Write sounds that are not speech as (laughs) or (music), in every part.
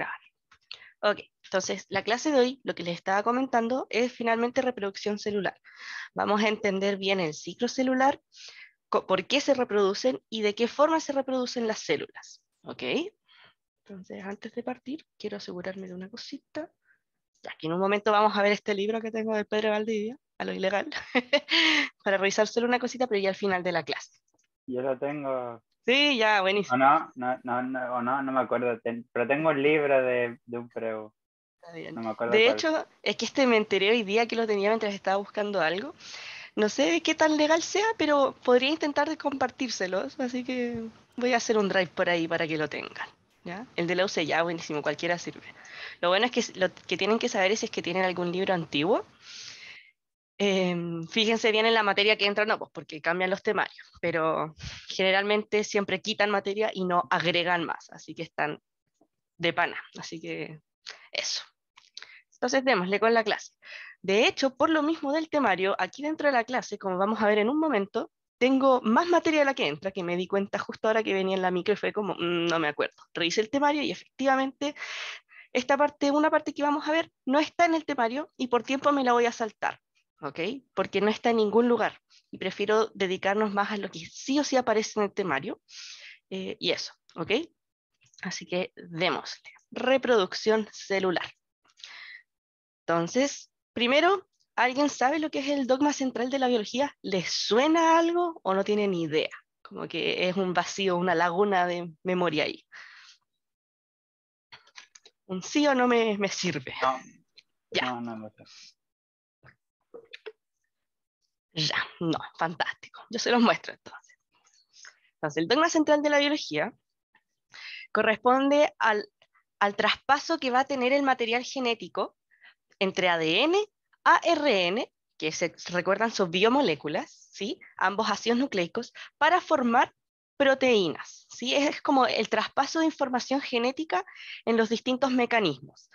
Grabar. Ok, entonces la clase de hoy, lo que les estaba comentando, es finalmente reproducción celular. Vamos a entender bien el ciclo celular, por qué se reproducen y de qué forma se reproducen las células. Ok, entonces antes de partir, quiero asegurarme de una cosita. Aquí en un momento vamos a ver este libro que tengo de Pedro Valdivia, a lo ilegal, (laughs) para revisar solo una cosita, pero ya al final de la clase. Yo lo tengo Sí, ya, buenísimo. no, no, no, no, no, no me acuerdo, pero tengo el libro de, de un preo. No me acuerdo de hecho, es que este me enteré hoy día que lo tenía mientras estaba buscando algo. No sé qué tan legal sea, pero podría intentar compartírselos, así que voy a hacer un drive por ahí para que lo tengan. ¿ya? El de la UC ya, buenísimo, cualquiera sirve. Lo bueno es que lo que tienen que saber es, es que tienen algún libro antiguo Em, fíjense bien en la materia que entra, no, pues porque cambian los temarios, pero generalmente siempre quitan materia y no agregan más, así que están de pana, así que eso. Entonces démosle con la clase. De hecho, por lo mismo del temario, aquí dentro de la clase, como vamos a ver en un momento, tengo más materia de la que entra, que me di cuenta justo ahora que venía en la micro y fue como, mm, no me acuerdo. Revisé el temario y efectivamente esta parte, una parte que vamos a ver, no está en el temario y por tiempo me la voy a saltar. ¿Ok? Porque no está en ningún lugar y prefiero dedicarnos más a lo que sí o sí aparece en el temario eh, y eso, ¿ok? Así que démosle. Reproducción celular. Entonces, primero, ¿alguien sabe lo que es el dogma central de la biología? ¿Les suena algo o no tienen idea? Como que es un vacío, una laguna de memoria ahí. Un sí o no me, me sirve. No, ya. no, no, no. Ya, no, fantástico. Yo se los muestro entonces. Entonces, el dogma central de la biología corresponde al, al traspaso que va a tener el material genético entre ADN, ARN, que se recuerdan son biomoléculas, ¿sí? ambos ácidos nucleicos, para formar proteínas. ¿sí? Es como el traspaso de información genética en los distintos mecanismos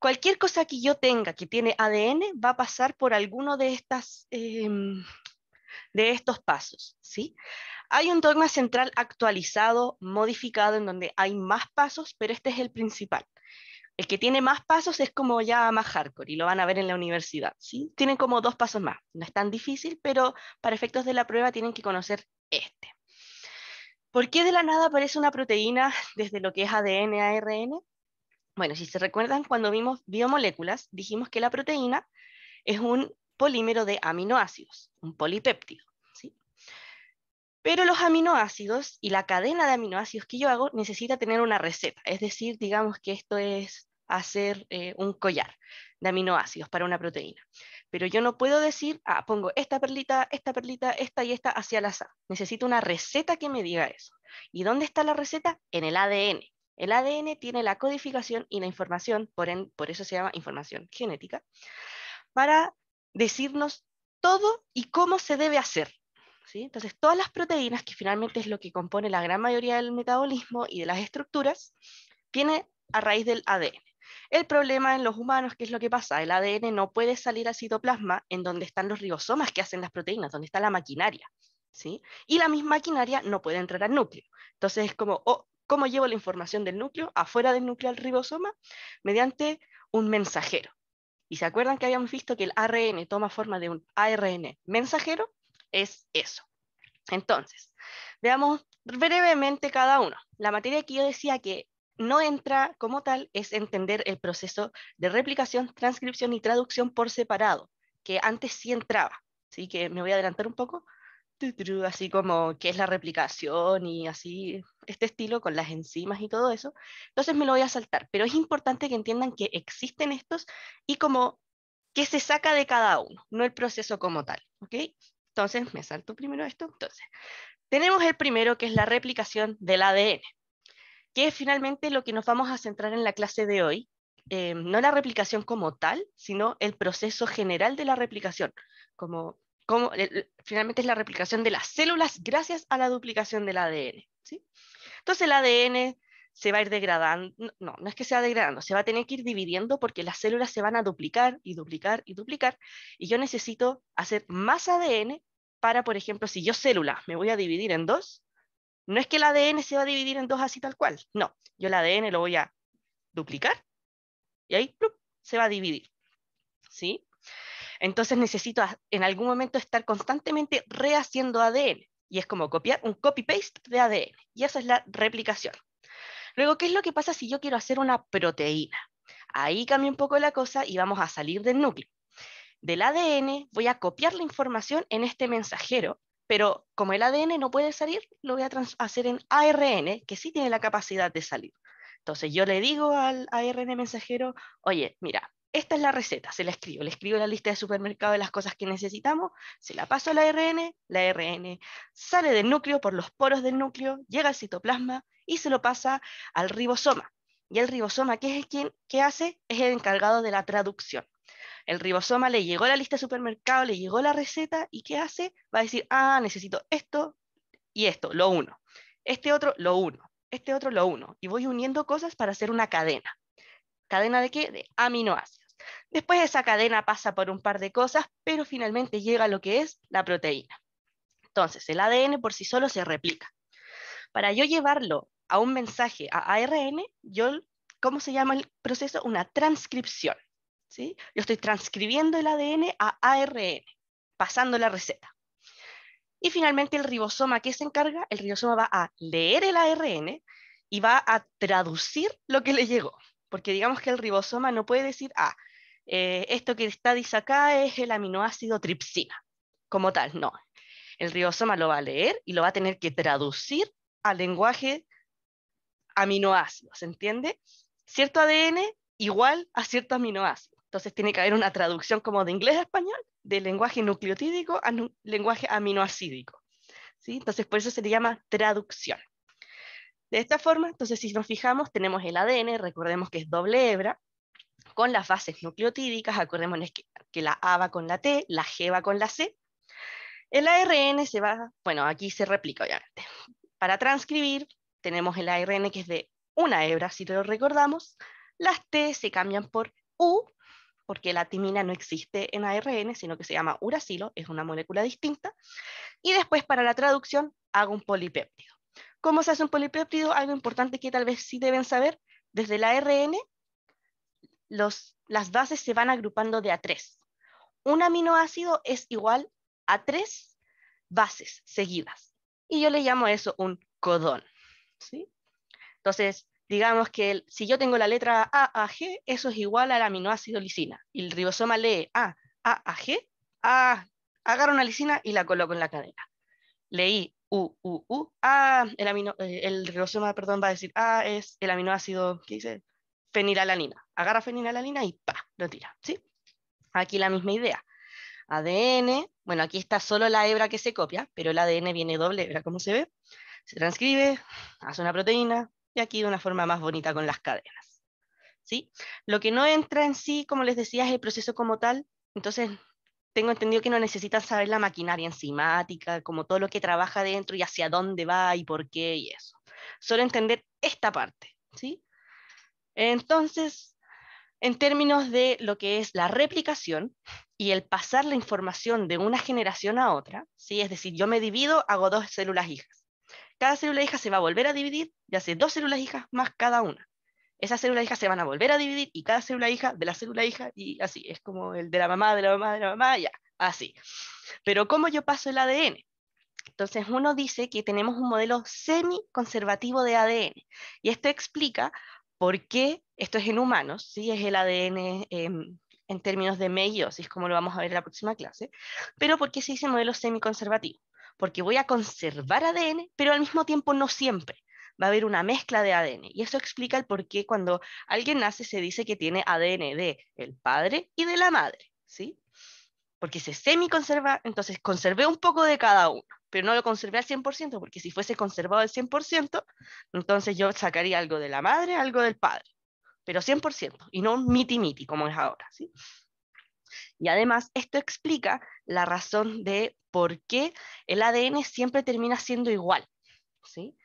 cualquier cosa que yo tenga que tiene ADN va a pasar por alguno de, estas, em, de estos pasos. ¿sí? Hay un dogma central actualizado, modificado, en donde hay más pasos, pero este es el principal. El que tiene más pasos es como ya más hardcore y lo van a ver en la universidad. ¿sí? Tienen como dos pasos más. No es tan difícil, pero para efectos de la prueba tienen que conocer este. ¿Por qué de la nada aparece una proteína desde lo que es ADN a ARN? Bueno, si se recuerdan, cuando vimos biomoléculas, dijimos que la proteína es un polímero de aminoácidos, un polipéptido. ¿sí? Pero los aminoácidos y la cadena de aminoácidos que yo hago necesita tener una receta, es decir, digamos que esto es hacer eh, un collar de aminoácidos para una proteína. Pero yo no puedo decir, ah, pongo esta perlita, esta perlita, esta y esta hacia la azar. Necesito una receta que me diga eso. ¿Y dónde está la receta? En el ADN. El ADN tiene la codificación y la información, por, eso se llama información genética, para decirnos todo y cómo se debe hacer. ¿sí? Entonces, todas las proteínas, que finalmente es lo que compone la gran mayoría del metabolismo y de las estructuras, viene a raíz del ADN. El problema en los humanos, ¿qué es lo que pasa? El ADN no puede salir al citoplasma en donde están los ribosomas que hacen las proteínas, donde está la maquinaria. ¿sí? Y la misma maquinaria no puede entrar al núcleo. Entonces es como, oh, ¿Cómo llevo la información del núcleo afuera del núcleo al ribosoma? Mediante un mensajero. ¿Y se acuerdan que habíamos visto que el ARN toma forma de un ARN mensajero? Es eso. Entonces, veamos brevemente cada uno. La materia que yo decía que no entra como tal es entender el proceso de replicación, transcripción y traducción por separado, que antes sí entraba. Así que me voy a adelantar un poco así como qué es la replicación y así, este estilo con las enzimas y todo eso. Entonces me lo voy a saltar, pero es importante que entiendan que existen estos y como qué se saca de cada uno, no el proceso como tal, ¿ok? Entonces me salto primero esto. Entonces, tenemos el primero que es la replicación del ADN, que es finalmente lo que nos vamos a centrar en la clase de hoy, eh, no la replicación como tal, sino el proceso general de la replicación, como finalmente es la replicación de las células gracias a la duplicación del ADN. Entonces el ADN se va a ir degradando, no, no es que sea degradando, se va a tener que ir dividiendo porque las células se van a duplicar y duplicar y duplicar, y yo necesito hacer más ADN para, por ejemplo, si yo célula me voy a dividir en dos, no es que el ADN se va a dividir en dos así tal cual, no, yo el ADN lo voy a duplicar, y ahí se va a dividir. ¿Sí? Entonces necesito en algún momento estar constantemente rehaciendo ADN. Y es como copiar un copy-paste de ADN. Y esa es la replicación. Luego, ¿qué es lo que pasa si yo quiero hacer una proteína? Ahí cambia un poco la cosa y vamos a salir del núcleo. Del ADN voy a copiar la información en este mensajero, pero como el ADN no puede salir, lo voy a hacer en ARN, que sí tiene la capacidad de salir. Entonces yo le digo al ARN mensajero, oye, mira, esta es la receta, se la escribo, le escribo la lista de supermercado de las cosas que necesitamos, se la paso al ARN, la ARN sale del núcleo por los poros del núcleo, llega al citoplasma y se lo pasa al ribosoma. Y el ribosoma, ¿qué es quien que hace? Es el encargado de la traducción. El ribosoma le llegó la lista de supermercado, le llegó la receta y ¿qué hace? Va a decir, ah, necesito esto y esto, lo uno. Este otro, lo uno. Este otro, lo uno. Y voy uniendo cosas para hacer una cadena. ¿Cadena de qué? De aminoácidos. Después esa cadena pasa por un par de cosas, pero finalmente llega lo que es la proteína. Entonces, el ADN por sí solo se replica. Para yo llevarlo a un mensaje a ARN, yo, ¿cómo se llama el proceso? Una transcripción. ¿sí? Yo estoy transcribiendo el ADN a ARN, pasando la receta. Y finalmente el ribosoma, ¿qué se encarga? El ribosoma va a leer el ARN y va a traducir lo que le llegó. Porque digamos que el ribosoma no puede decir, ah, eh, esto que está dice acá es el aminoácido tripsina, como tal, no. El ribosoma lo va a leer y lo va a tener que traducir al lenguaje aminoácido, ¿se entiende? Cierto ADN igual a cierto aminoácido. Entonces tiene que haber una traducción como de inglés a español, del lenguaje nucleotídico a lenguaje aminoácidico. ¿sí? Entonces por eso se le llama traducción. De esta forma, entonces si nos fijamos, tenemos el ADN, recordemos que es doble hebra, con las bases nucleotídicas, acordémonos que, la A va con la T, la G va con la C. El ARN se va, bueno, aquí se replica obviamente. Para transcribir, tenemos el ARN que es de una hebra, si lo recordamos. Las T se cambian por U, porque la timina no existe en ARN, sino que se llama uracilo, es una molécula distinta. Y después para la traducción hago un polipéptido. ¿Cómo se hace un polipéptido? Algo importante que tal vez sí deben saber. Desde el ARN, las bases se van agrupando de a tres. Un aminoácido es igual a tres bases seguidas. Y yo le llamo eso un codón. ¿sí? Entonces, digamos que si yo tengo la letra A a G, eso es igual al aminoácido lisina. Y el ribosoma lee A, A a G, A, agarro una lisina y la coloco en la cadena. Leí U, U, U, A, el, amino, eh, el ribosoma, perdón, va a decir A es el aminoácido, ¿qué dice? Fenilalanina. Agarra fenilalanina y pa, lo tira, ¿sí? Aquí la misma idea. ADN, bueno, aquí está solo la hebra que se copia, pero el ADN viene doble hebra, como se ve se transcribe, hace una proteína, y aquí de una forma más bonita con las cadenas. ¿sí? Lo que no entra en sí, como les decía, es el proceso como tal, entonces tengo entendido que no necesitan saber la maquinaria enzimática, como todo lo que trabaja dentro y hacia dónde va y por qué y eso. Solo entender esta parte, ¿sí? Entonces, en términos de lo que es la replicación y el pasar la información de una generación a otra, ¿sí? Es decir, yo me divido, hago dos células hijas cada célula hija se va a volver a dividir y hace dos células hijas más cada una. Esas células hijas se van a volver a dividir y cada célula hija de la célula hija y así, es como el de la mamá, de la mamá, de la mamá, ya, así. Pero ¿cómo yo paso el ADN? Entonces uno dice que tenemos un modelo semi-conservativo de ADN y esto explica por qué esto es en humanos, ¿sí? es el ADN em, en términos de meiosis, como lo vamos a ver en la próxima clase, pero por qué se dice modelo semi-conservativo porque voy a conservar ADN, pero al mismo tiempo no siempre. Va a haber una mezcla de ADN. Y eso explica el por qué cuando alguien nace se dice que tiene ADN de el padre y de la madre, ¿sí? Porque se semi-conserva, entonces conservé un poco de cada uno, pero no lo conservé al 100%, porque si fuese conservado al 100%, entonces yo sacaría algo de la madre, algo del padre, pero 100%, y no un miti-miti como es ahora, ¿sí? Y además, esto explica la razón de por qué el ADN siempre termina siendo igual. ¿sí?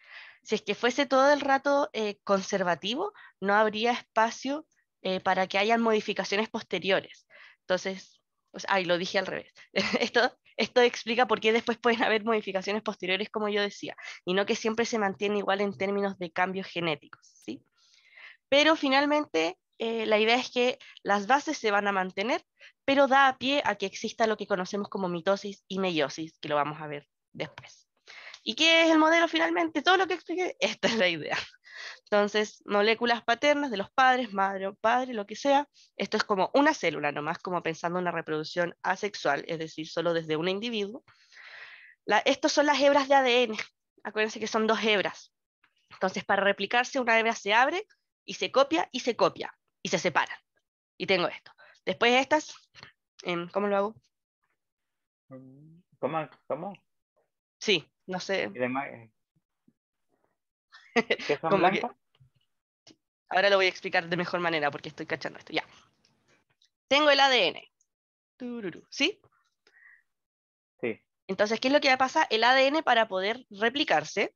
Si es que fuese todo el rato eh, conservativo, no habría espacio eh, para que hayan modificaciones posteriores. Entonces, pues, ay, lo dije al revés. (laughs) esto, esto explica por qué después pueden haber modificaciones posteriores, como yo decía, y no que siempre se mantiene igual en términos de cambios genéticos. ¿sí? Pero finalmente eh, la idea es que las bases se van a mantener, pero da pie a que exista lo que conocemos como mitosis y meiosis, que lo vamos a ver después. ¿Y qué es el modelo finalmente? Todo lo que expliqué, esta es la idea. Entonces, moléculas paternas de los padres, madre o padre, lo que sea, esto es como una célula, nomás como pensando en una reproducción asexual, es decir, solo desde un individuo. La, estos son las hebras de ADN. Acuérdense que son dos hebras. Entonces, para replicarse, una hebra se abre y se copia y se copia y se separan. Y tengo esto. Después estas, em, ¿cómo lo hago? ¿Cómo? ¿Cómo? Sí, no sé. ¿Qué son blancas? Ahora lo voy a explicar de mejor manera porque estoy cachando esto. Ya. Tengo el ADN. ¿Sí? Sí. Entonces, ¿qué es lo que va a pasar? El ADN para poder replicarse,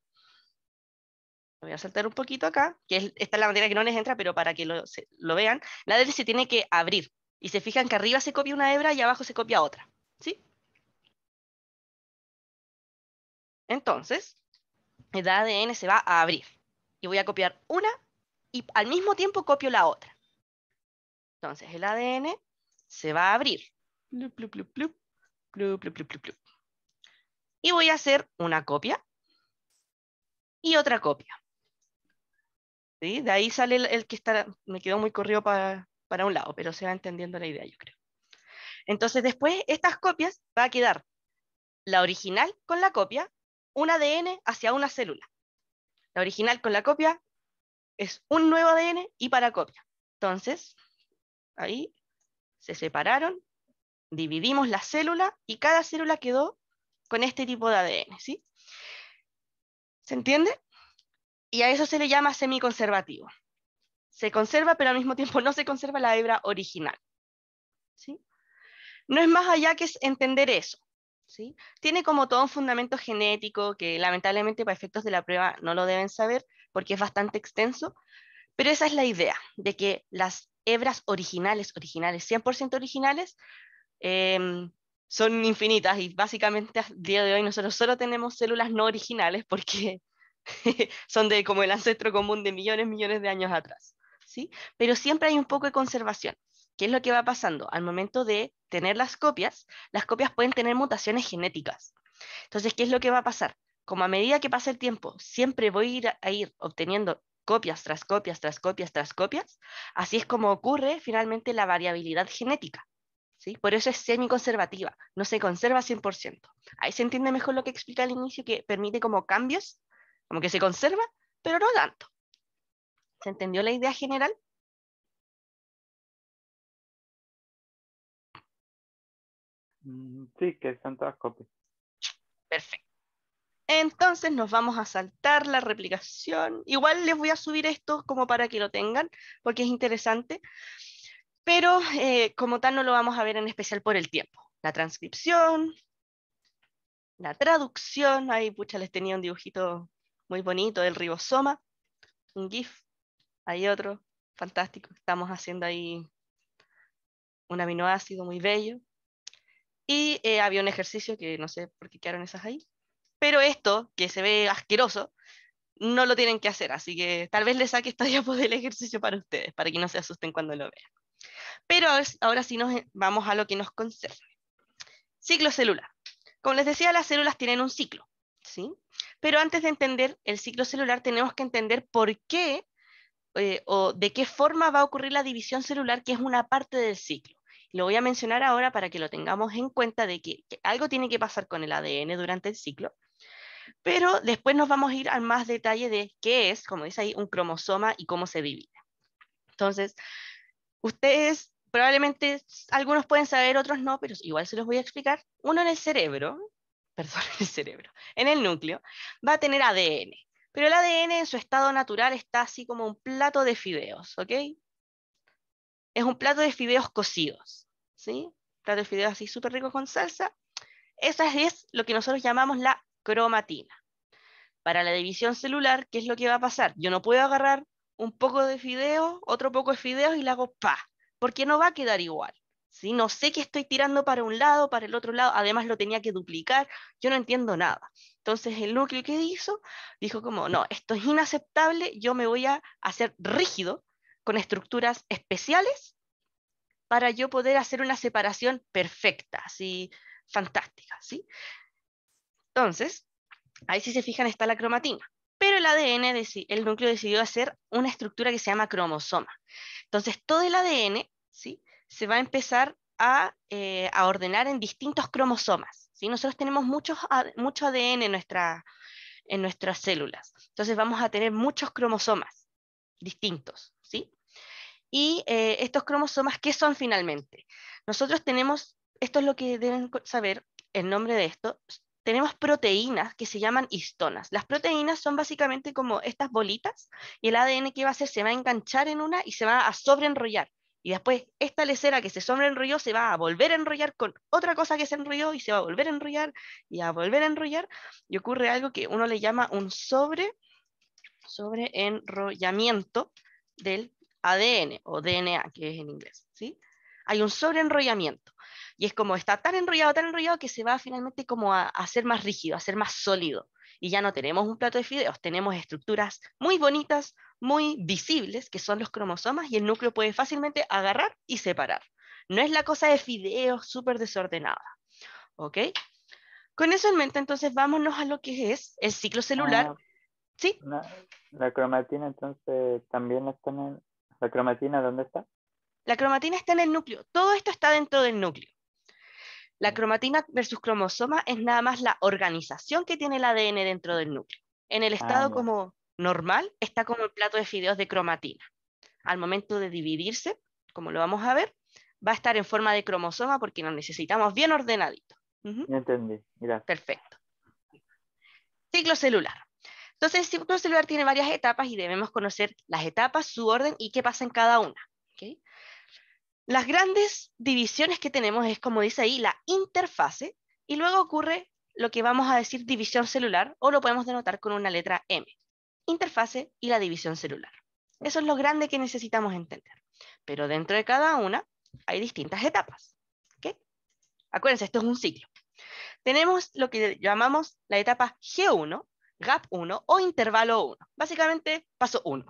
voy a saltar un poquito acá, que es, esta es la manera que no les entra, pero para que lo, lo vean, el ADN se tiene que abrir. Y se fijan que arriba se copia una hebra y abajo se copia otra. ¿Sí? Entonces, el ADN se va a abrir. Y voy a copiar una y al mismo tiempo copio la otra. Entonces, el ADN se va a abrir. Y voy a hacer una copia y otra copia. ¿Sí? De ahí sale el, que está, me quedó muy corrido para, para un lado, pero se va entendiendo la idea, yo creo. Entonces, después, estas copias va a quedar la original con la copia un ADN hacia una célula. La original con la copia es un nuevo ADN y para copia. Entonces, ahí se separaron, dividimos la célula y cada célula quedó con este tipo de ADN, ¿sí? ¿Se entiende? Y a eso se le llama semiconservativo. Se conserva, pero al mismo tiempo no se conserva la hebra original. ¿sí? No es más allá que entender eso. Tiene como todo un fundamento genético que lamentablemente para efectos de la prueba no lo deben saber porque es bastante extenso, pero esa es la idea, de que las hebras originales, originales, 100% originales, em, son infinitas y básicamente a día de hoy nosotros solo tenemos células no originales porque (laughs) son de como el ancestro común de millones, millones de años atrás. ¿sí? Pero siempre hay un poco de conservación. ¿Qué es lo que va pasando? Al momento de tener las copias, las copias pueden tener mutaciones genéticas. Entonces, ¿qué es lo que va a pasar? Como a medida que pasa el tiempo, siempre voy a ir, a ir obteniendo copias tras copias, tras copias, tras copias, así es como ocurre finalmente la variabilidad genética. ¿sí? Por eso es semi-conservativa, no se conserva 100%. Ahí se entiende mejor lo que explica al inicio, que permite como cambios, como que se conserva, pero no tanto. ¿Se entendió la idea general? Sí, que están todas copias. Perfecto. Entonces nos vamos a saltar la replicación. Igual les voy a subir esto como para que lo tengan, porque es interesante. Pero eh, como tal no lo vamos a ver en especial por el tiempo. La transcripción, la traducción, ahí pucha les tenía un dibujito muy bonito del ribosoma, un GIF, hay otro, fantástico. Estamos haciendo ahí un aminoácido muy bello. Y eh, había un ejercicio que no sé por qué quedaron esas ahí. Pero esto, que se ve asqueroso, no lo tienen que hacer. Así que tal vez les saque esta diapo del ejercicio para ustedes, para que no se asusten cuando lo vean. Pero ahora sí nos vamos a lo que nos concerne. Ciclo celular. Como les decía, las células tienen un ciclo. ¿sí? Pero antes de entender el ciclo celular, tenemos que entender por qué eh, o de qué forma va a ocurrir la división celular, que es una parte del ciclo. Lo voy a mencionar ahora para que lo tengamos en cuenta de que, algo tiene que pasar con el ADN durante el ciclo, pero después nos vamos a ir al más detalle de qué es, como dice ahí, un cromosoma y cómo se divide. Entonces, ustedes probablemente, algunos pueden saber, otros no, pero igual se los voy a explicar. Uno en el cerebro, (laughs) perdón, en el cerebro, en el núcleo, va a tener ADN, pero el ADN en su estado natural está así como un plato de fideos, ¿ok? Es un plato de fideos cocidos, ¿sí? Plato de fideos así súper rico con salsa. Esa es lo que nosotros llamamos la cromatina. Para la división celular, ¿qué es lo que va a pasar? Yo no puedo agarrar un poco de fideos, otro poco de fideos y le hago pa, porque no va a quedar igual. ¿sí? No sé qué estoy tirando para un lado, para el otro lado, además lo tenía que duplicar, yo no entiendo nada. Entonces el núcleo que hizo dijo como, no, esto es inaceptable, yo me voy a hacer rígido con estructuras especiales para yo poder hacer una separación perfecta, así fantástica, ¿sí? Entonces, ahí si se fijan está la cromatina, pero el ADN, el núcleo decidió hacer una estructura que se llama cromosoma. Entonces, todo el ADN, ¿sí? Se va a empezar a, eh, a ordenar en distintos cromosomas, ¿sí? Nosotros tenemos mucho, mucho ADN en, nuestra, en nuestras células, entonces vamos a tener muchos cromosomas distintos. Y eh, estos cromosomas, ¿qué son finalmente? Nosotros tenemos, esto es lo que deben saber, el nombre de esto, tenemos proteínas que se llaman histonas. Las proteínas son básicamente como estas bolitas y el ADN que va a hacer se va a enganchar en una y se va a sobreenrollar. Y después esta lecera que se sobreenrolló se va a volver a enrollar con otra cosa que se enrolló y se va a volver a enrollar y a volver a enrollar. Y ocurre algo que uno le llama un sobre, sobreenrollamiento del ADN o DNA, que es en inglés, ¿sí? Hay un sobreenrollamiento. Y es como está tan enrollado, tan enrollado que se va finalmente como a, a ser más rígido, a ser más sólido. Y ya no tenemos un plato de fideos, tenemos estructuras muy bonitas, muy visibles, que son los cromosomas, y el núcleo puede fácilmente agarrar y separar. No es la cosa de fideos súper desordenada. ¿Ok? Con eso en mente, entonces vámonos a lo que es el ciclo celular. Ah, ¿Sí? La cromatina entonces también está en el, ¿La cromatina dónde está? La cromatina está en el núcleo. Todo esto está dentro del núcleo. La cromatina versus cromosoma es nada más la organización que tiene el ADN dentro del núcleo. En el estado ya. como normal está como el plato de fideos de cromatina. Al momento de dividirse, como lo vamos a ver, va a estar en forma de cromosoma porque lo necesitamos bien ordenadito. Entendí, gracias. Perfecto. Ciclo celular. Entonces, el ciclo celular tiene varias etapas y debemos conocer las etapas, su orden y qué pasa en cada una. Las grandes divisiones que tenemos es, como dice ahí, la interfase, y luego ocurre lo que vamos a decir división celular, o lo podemos denotar con una letra M. Interfase y la división celular. Eso es lo grande que necesitamos entender. Pero dentro de cada una hay distintas etapas. ¿ok? Acuérdense, esto es un ciclo. Tenemos lo que llamamos la etapa G1, gap 1 o intervalo 1. Básicamente, paso 1.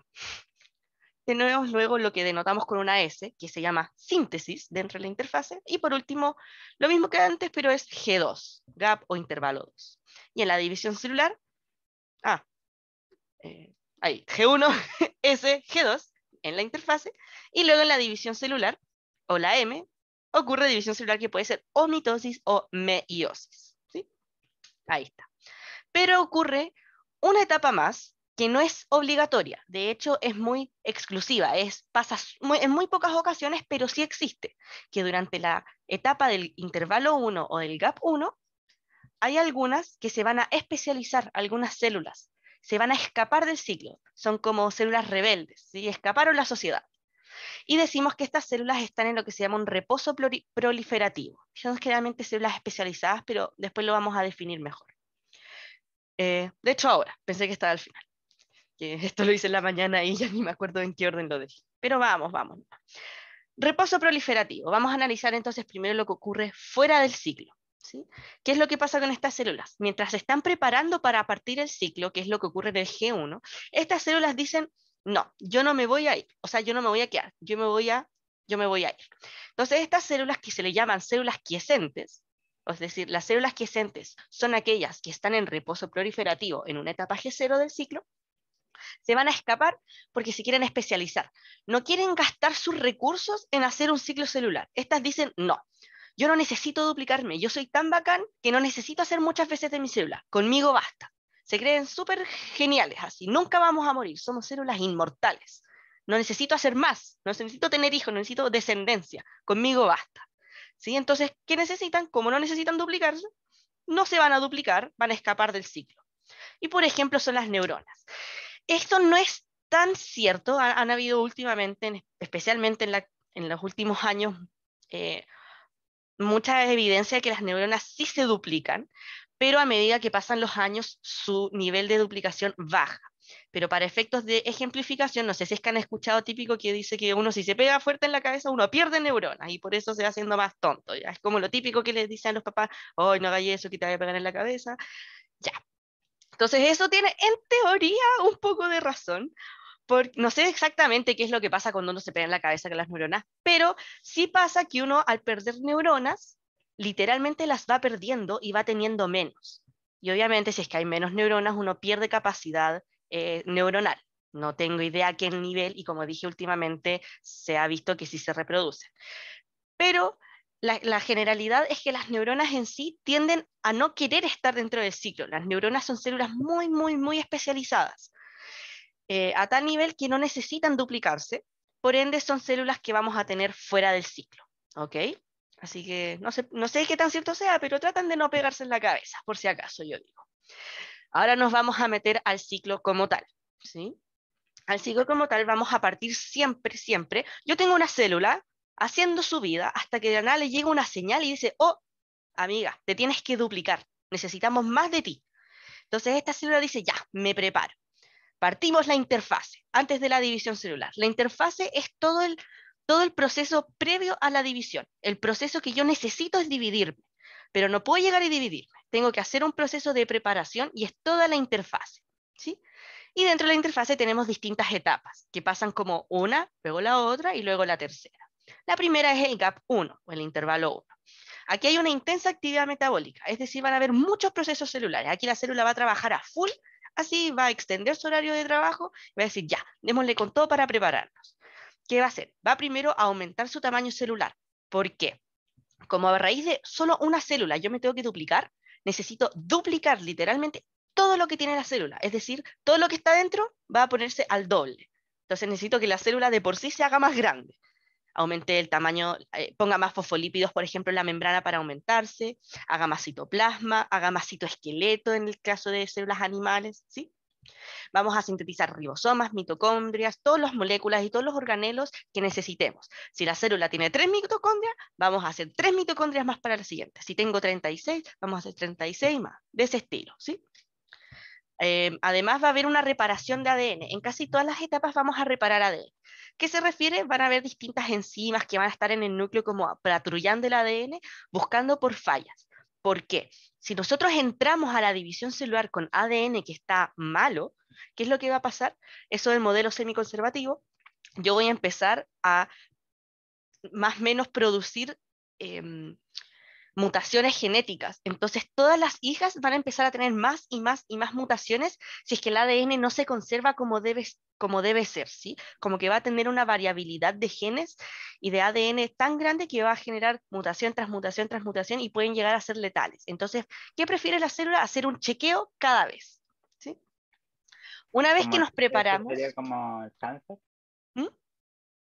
Tenemos luego lo que denotamos con una S, que se llama síntesis dentro de la interfase. Y por último, lo mismo que antes, pero es G2, gap o intervalo 2. Y en la división celular, ah, eh, ahí, G1, (laughs) S, G2 en la interfase. Y luego en la división celular, o la M, ocurre división celular que puede ser o mitosis o meiosis. ¿sí? Ahí está. Pero ocurre una etapa más que no es obligatoria, de hecho es muy exclusiva, es, pasa muy, en muy pocas ocasiones, pero sí existe, que durante la etapa del intervalo 1 o del gap 1, hay algunas que se van a especializar, algunas células, se van a escapar del ciclo, son como células rebeldes, ¿sí? escaparon la sociedad. Y decimos que estas células están en lo que se llama un reposo proliferativo. Son generalmente células especializadas, pero después lo vamos a definir mejor. Eh, de hecho, ahora, pensé que estaba al final. (laughs) Esto lo hice en la mañana y ya ni me acuerdo en qué orden lo dejé. Pero vamos, vamos. Reposo proliferativo. Vamos a analizar entonces primero lo que ocurre fuera del ciclo. ¿sí? ¿Qué es lo que pasa con estas células? Mientras se están preparando para partir el ciclo, que es lo que ocurre en el G1, estas células dicen, no, yo no me voy a ir, o sea, yo no me voy a quedar, yo me voy a, yo me voy a ir. Entonces, estas células que se le llaman células quiescentes, es decir, las células quiescentes son aquellas que están en reposo proliferativo en una etapa G0 del ciclo, se van a escapar porque se quieren especializar. No quieren gastar sus recursos en hacer un ciclo celular. Estas dicen, no, yo no necesito duplicarme, yo soy tan bacán que no necesito hacer muchas veces de mi célula, conmigo basta. Se creen súper geniales así, nunca vamos a morir, somos células inmortales. No necesito hacer más, no necesito tener hijos, no necesito descendencia, conmigo basta. ¿Sí? Entonces, ¿qué necesitan? Como no necesitan duplicarse, no se van a duplicar, van a escapar del ciclo. Y por ejemplo son las neuronas. Esto no es tan cierto, han, habido últimamente, especialmente en, los últimos años, eh, mucha evidencia de que las neuronas sí se duplican, pero a medida que pasan los años su nivel de duplicación baja. Pero para efectos de ejemplificación, no sé si es que han escuchado típico que dice que uno si se pega fuerte en la cabeza, uno pierde neuronas y por eso se va haciendo más tonto. ¿ya? Es como lo típico que les dicen a los papás, hoy no hagas eso, que te vaya a pegar en la cabeza. Ya. Entonces eso tiene en teoría un poco de razón, no sé exactamente qué es lo que pasa cuando uno se pega en la cabeza con las neuronas, pero sí pasa que uno al perder neuronas, literalmente las va perdiendo y va teniendo menos. Y obviamente si es que hay menos neuronas, uno pierde capacidad eh, neuronal. No tengo idea a qué nivel y como dije últimamente, se ha visto que sí se reproducen. Pero la, generalidad es que las neuronas en sí tienden a no querer estar dentro del ciclo. Las neuronas son células muy, muy, muy especializadas, eh, a tal nivel que no necesitan duplicarse, por ende son células que vamos a tener fuera del ciclo. ¿Ok? Así que no sé, no sé qué tan cierto sea, pero tratan de no pegarse en la cabeza, por si acaso, yo digo. Ahora nos vamos a meter al ciclo como tal. ¿sí? Al ciclo como tal vamos a partir siempre, siempre. Yo tengo una célula haciendo su vida hasta que de nada le llega una señal y dice, oh, amiga, te tienes que duplicar, necesitamos más de ti. Entonces esta célula dice, ya, me preparo. Partimos la interfase antes de la división celular. La interfase es todo el, todo el proceso previo a la división. El proceso que yo necesito es dividirme, pero no puedo llegar y dividirme. Tengo que hacer un proceso de preparación y es toda la interfase. ¿sí? Y dentro de la interfase tenemos distintas etapas que pasan como una, luego la otra y luego la tercera. La primera es el gap 1 o el intervalo 1. Aquí hay una intensa actividad metabólica, es decir, van a haber muchos procesos celulares. Aquí la célula va a trabajar a full, así va a extender su horario de trabajo y va a decir, ya, démosle con todo para prepararnos. ¿Qué va a hacer? Va primero a aumentar su tamaño celular. ¿Por qué? Como a raíz de solo una célula yo me tengo que duplicar, necesito duplicar literalmente todo lo que tiene la célula. Es decir, todo lo que está dentro va a ponerse al doble. Entonces necesito que la célula de por sí se haga más grande aumente el tamaño, eh, ponga más fosfolípidos, por ejemplo, en la membrana para aumentarse, haga más citoplasma, haga más citoesqueleto en el caso de células animales, ¿sí? Vamos a sintetizar ribosomas, mitocondrias, todas las moléculas y todos los organelos que necesitemos. Si la célula tiene tres mitocondrias, vamos a hacer tres mitocondrias más para la siguiente. Si tengo 36, vamos a hacer 36 más, de ese estilo, ¿sí? Eh, además va a haber una reparación de ADN. En casi todas las etapas vamos a reparar ADN. ¿Qué se refiere? Van a haber distintas enzimas que van a estar en el núcleo como patrullando el ADN, buscando por fallas. ¿Por qué? Si nosotros entramos a la división celular con ADN que está malo, ¿qué es lo que va a pasar? Eso del modelo semiconservativo, yo voy a empezar a más o menos producir em, mutaciones genéticas. Entonces, todas las hijas van a empezar a tener más y más y más mutaciones si es que el ADN no se conserva como debe, como debe ser, ¿sí? Como que va a tener una variabilidad de genes y de ADN tan grande que va a generar mutación tras mutación tras mutación y pueden llegar a ser letales. Entonces, ¿qué prefiere la célula? Hacer un chequeo cada vez, ¿sí? Una vez que nos preparamos... ¿Sería como el cáncer? ¿Mm?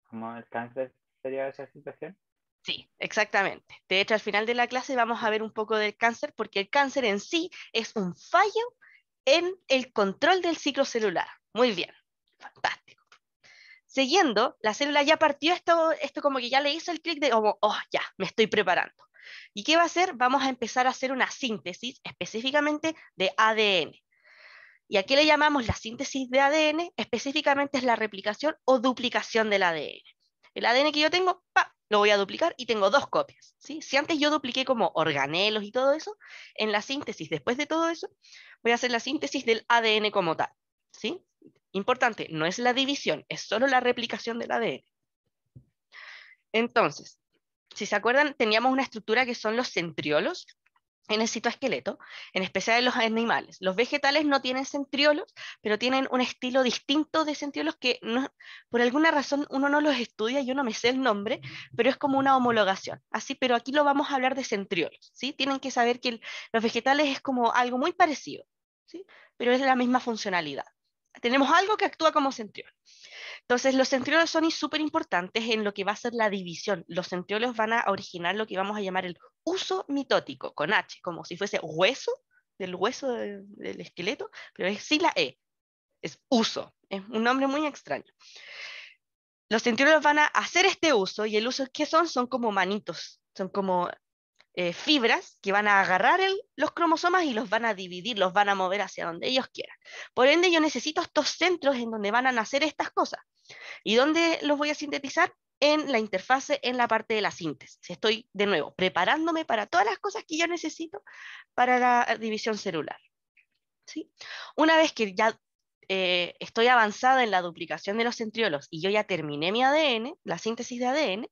¿Como el cáncer sería esa situación? Sí, exactamente. De hecho, al final de la clase vamos a ver un poco del cáncer, porque el cáncer en sí es un fallo en el control del ciclo celular. Muy bien, fantástico. Siguiendo, la célula ya partió esto, esto como que ya le hizo el clic de como, oh, ya, me estoy preparando. ¿Y qué va a hacer? Vamos a empezar a hacer una síntesis específicamente de ADN. ¿Y a qué le llamamos la síntesis de ADN? Específicamente es la replicación o duplicación del ADN. El ADN que yo tengo, pa, lo voy a duplicar y tengo dos copias. ¿sí? Si antes yo dupliqué como organelos y todo eso, en la síntesis, después de todo eso, voy a hacer la síntesis del ADN como tal. ¿sí? Importante, no es la división, es solo la replicación del ADN. Entonces, si se acuerdan, teníamos una estructura que son los centriolos, en el citoesqueleto, en especial en los animales. Los vegetales no tienen centriolos, pero tienen un estilo distinto de centriolos que por alguna razón uno no los estudia, yo no me sé el nombre, pero es como una homologación. Así, pero aquí lo vamos a hablar de centriolos, ¿sí? Tienen que saber que los vegetales es como algo muy parecido, ¿sí? Pero es la misma funcionalidad. Tenemos algo que actúa como centriol. Entonces, los centriolos son súper importantes en lo que va a ser la división. Los centriolos van a originar lo que vamos a llamar el uso mitótico, con H, como si fuese hueso, del hueso del esqueleto, pero es sí la E, es uso, es un nombre muy extraño. Los centriolos van a hacer este uso y el uso que son son como manitos, son como eh, fibras que van a agarrar los cromosomas y los van a dividir, los van a mover hacia donde ellos quieran. Por ende, yo necesito estos centros en donde van a nacer estas cosas. ¿Y dónde los voy a sintetizar? En la interfase, en la parte de la síntesis. Estoy, de nuevo, preparándome para todas las cosas que yo necesito para la división celular. ¿Sí? Una vez que ya eh, estoy avanzada en la duplicación de los centriolos y yo ya terminé mi ADN, la síntesis de ADN,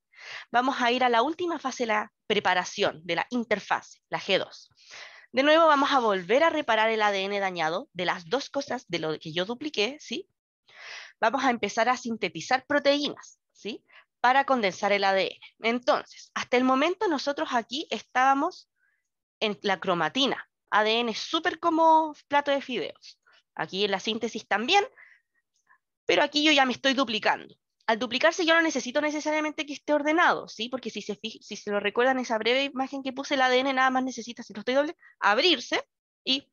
vamos a ir a la última fase, la preparación de la interfase, la G2. De nuevo vamos a volver a reparar el ADN dañado de las dos cosas de lo que yo dupliqué, ¿sí? Vamos a empezar a sintetizar proteínas, ¿sí? Para condensar el ADN. Entonces, hasta el momento nosotros aquí estábamos en la cromatina. ADN súper como plato de fideos. Aquí en la síntesis también, pero aquí yo ya me estoy duplicando. Al duplicarse yo no necesito necesariamente que esté ordenado, ¿sí? Porque si se, si se lo recuerdan esa breve imagen que puse, el ADN nada más necesita, si lo estoy doble, abrirse y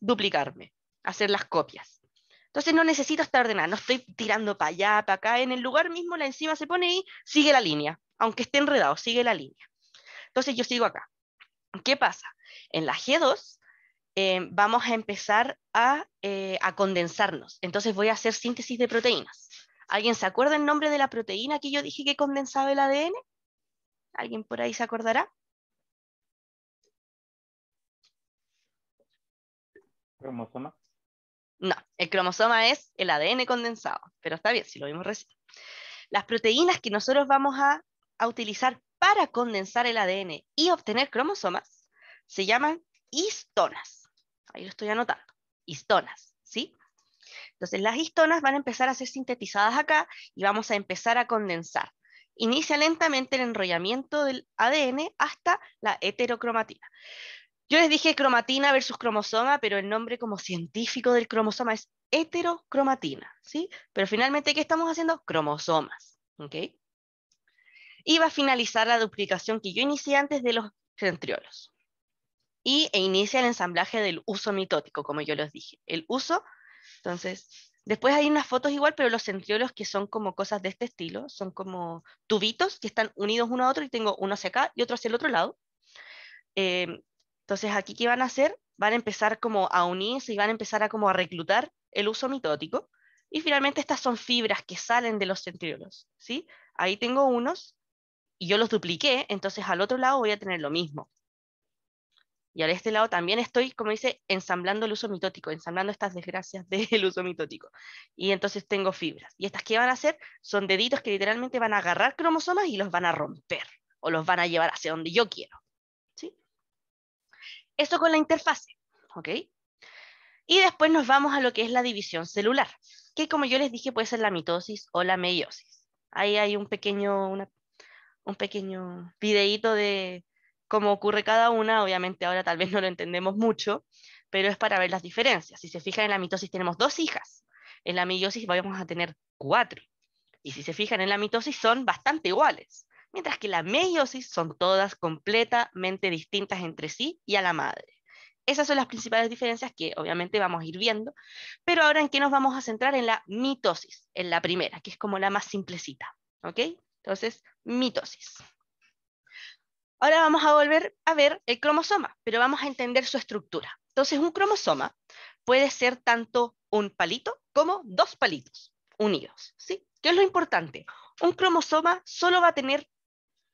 duplicarme, hacer las copias. Entonces no necesito estar ordenado, no estoy tirando para allá, para acá, en el lugar mismo la enzima se pone y sigue la línea, aunque esté enredado, sigue la línea. Entonces yo sigo acá. ¿Qué pasa? En la G2 eh, vamos a empezar eh, a, condensarnos. Entonces voy a hacer síntesis de proteínas. ¿Alguien se acuerda el nombre de la proteína que yo dije que condensaba el ADN? ¿Alguien por ahí se acordará? ¿Cromosoma? No, el cromosoma es el ADN condensado, pero está bien, si lo vimos recién. Las proteínas que nosotros vamos a, a utilizar para condensar el ADN y obtener cromosomas se llaman histonas. Ahí lo estoy anotando. Histonas, ¿sí? Entonces las histonas van a empezar a ser sintetizadas acá y vamos a empezar a condensar. Inicia lentamente el enrollamiento del ADN hasta la heterocromatina. Yo les dije cromatina versus cromosoma, pero el nombre como científico del cromosoma es heterocromatina, ¿sí? Pero finalmente, ¿qué estamos haciendo? Cromosomas, ¿ok? Y va a finalizar la duplicación que yo inicié antes de los centriolos y, e inicia el ensamblaje del uso mitótico, como yo les dije. El uso, entonces, después hay unas fotos igual, pero los centriolos que son como cosas de este estilo, son como tubitos que están unidos uno a otro y tengo uno hacia acá y otro hacia el otro lado. Em, entonces, aquí, ¿qué van a hacer? Van a empezar como a unirse y van a empezar a como a reclutar el uso mitótico. Y finalmente estas son fibras que salen de los centriolos, ¿sí? Ahí tengo unos y yo los dupliqué, entonces al otro lado voy a tener lo mismo. Y al este lado también estoy, como dice, ensamblando el uso mitótico, ensamblando estas desgracias (laughs) del uso mitótico. Y entonces tengo fibras. Y estas que van a hacer son deditos que literalmente van a agarrar cromosomas y los van a romper o los van a llevar hacia donde yo quiero. ¿sí? Esto con la interfase. ¿ok? Y después nos vamos a lo que es la división celular, que como yo les dije puede ser la mitosis o la meiosis. Ahí hay un pequeño, un pequeño videíto de, cómo ocurre cada una, obviamente ahora tal vez no lo entendemos mucho, pero es para ver las diferencias. Si se fijan en la mitosis tenemos dos hijas, en la meiosis vamos a tener cuatro. Y si se fijan en la mitosis son bastante iguales, mientras que la meiosis son todas completamente distintas entre sí y a la madre. Esas son las principales diferencias que obviamente vamos a ir viendo, pero ahora en qué nos vamos a centrar en la mitosis, en la primera, que es como la más simplecita, ¿ok? Entonces, mitosis. Ahora vamos a volver a ver el cromosoma, pero vamos a entender su estructura. Entonces, un cromosoma puede ser tanto un palito como dos palitos unidos. ¿sí? ¿Qué es lo importante? Un cromosoma solo va a tener,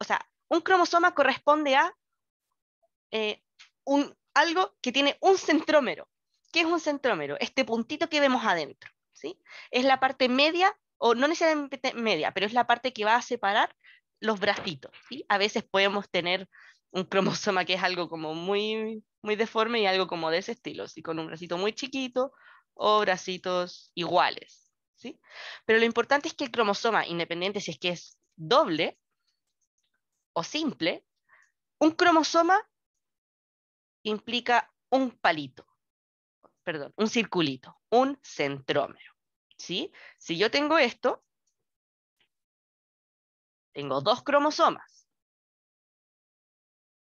o sea, un cromosoma corresponde a eh, un, algo que tiene un centrómero. ¿Qué es un centrómero? Este puntito que vemos adentro. ¿sí? Es la parte media, o no necesariamente media, pero es la parte que va a separar los bracitos. A veces podemos tener un cromosoma que es algo como muy, muy deforme y algo como de ese estilo, ¿sí? con un bracito muy chiquito o bracitos iguales. ¿sí? Pero lo importante es que el cromosoma, independiente si es que es doble o simple, un cromosoma implica un palito, perdón, un circulito, un centrómero. ¿sí? Si yo tengo esto, tengo dos cromosomas.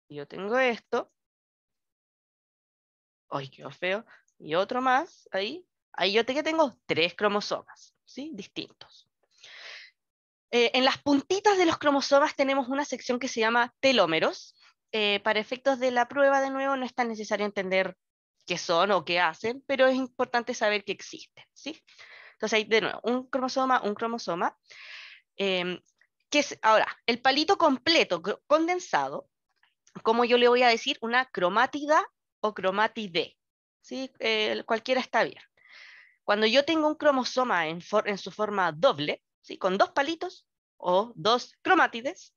Yo tengo esto. Ay, qué feo. Y otro más, ahí. Ahí yo tengo tres cromosomas, ¿sí? Distintos. Eh, en las puntitas de los cromosomas tenemos una sección que se llama telómeros. Eh, para efectos de la prueba, de nuevo, no es tan necesario entender qué son o qué hacen, pero es importante saber que existen, ¿sí? Entonces, ahí, de nuevo, un cromosoma, un cromosoma. Em, ahora, el palito completo condensado, como yo le voy a decir, una cromátida o cromatide. ¿sí? cualquiera está bien. Cuando yo tengo un cromosoma en, en su forma doble, ¿sí? con dos palitos o dos cromátides,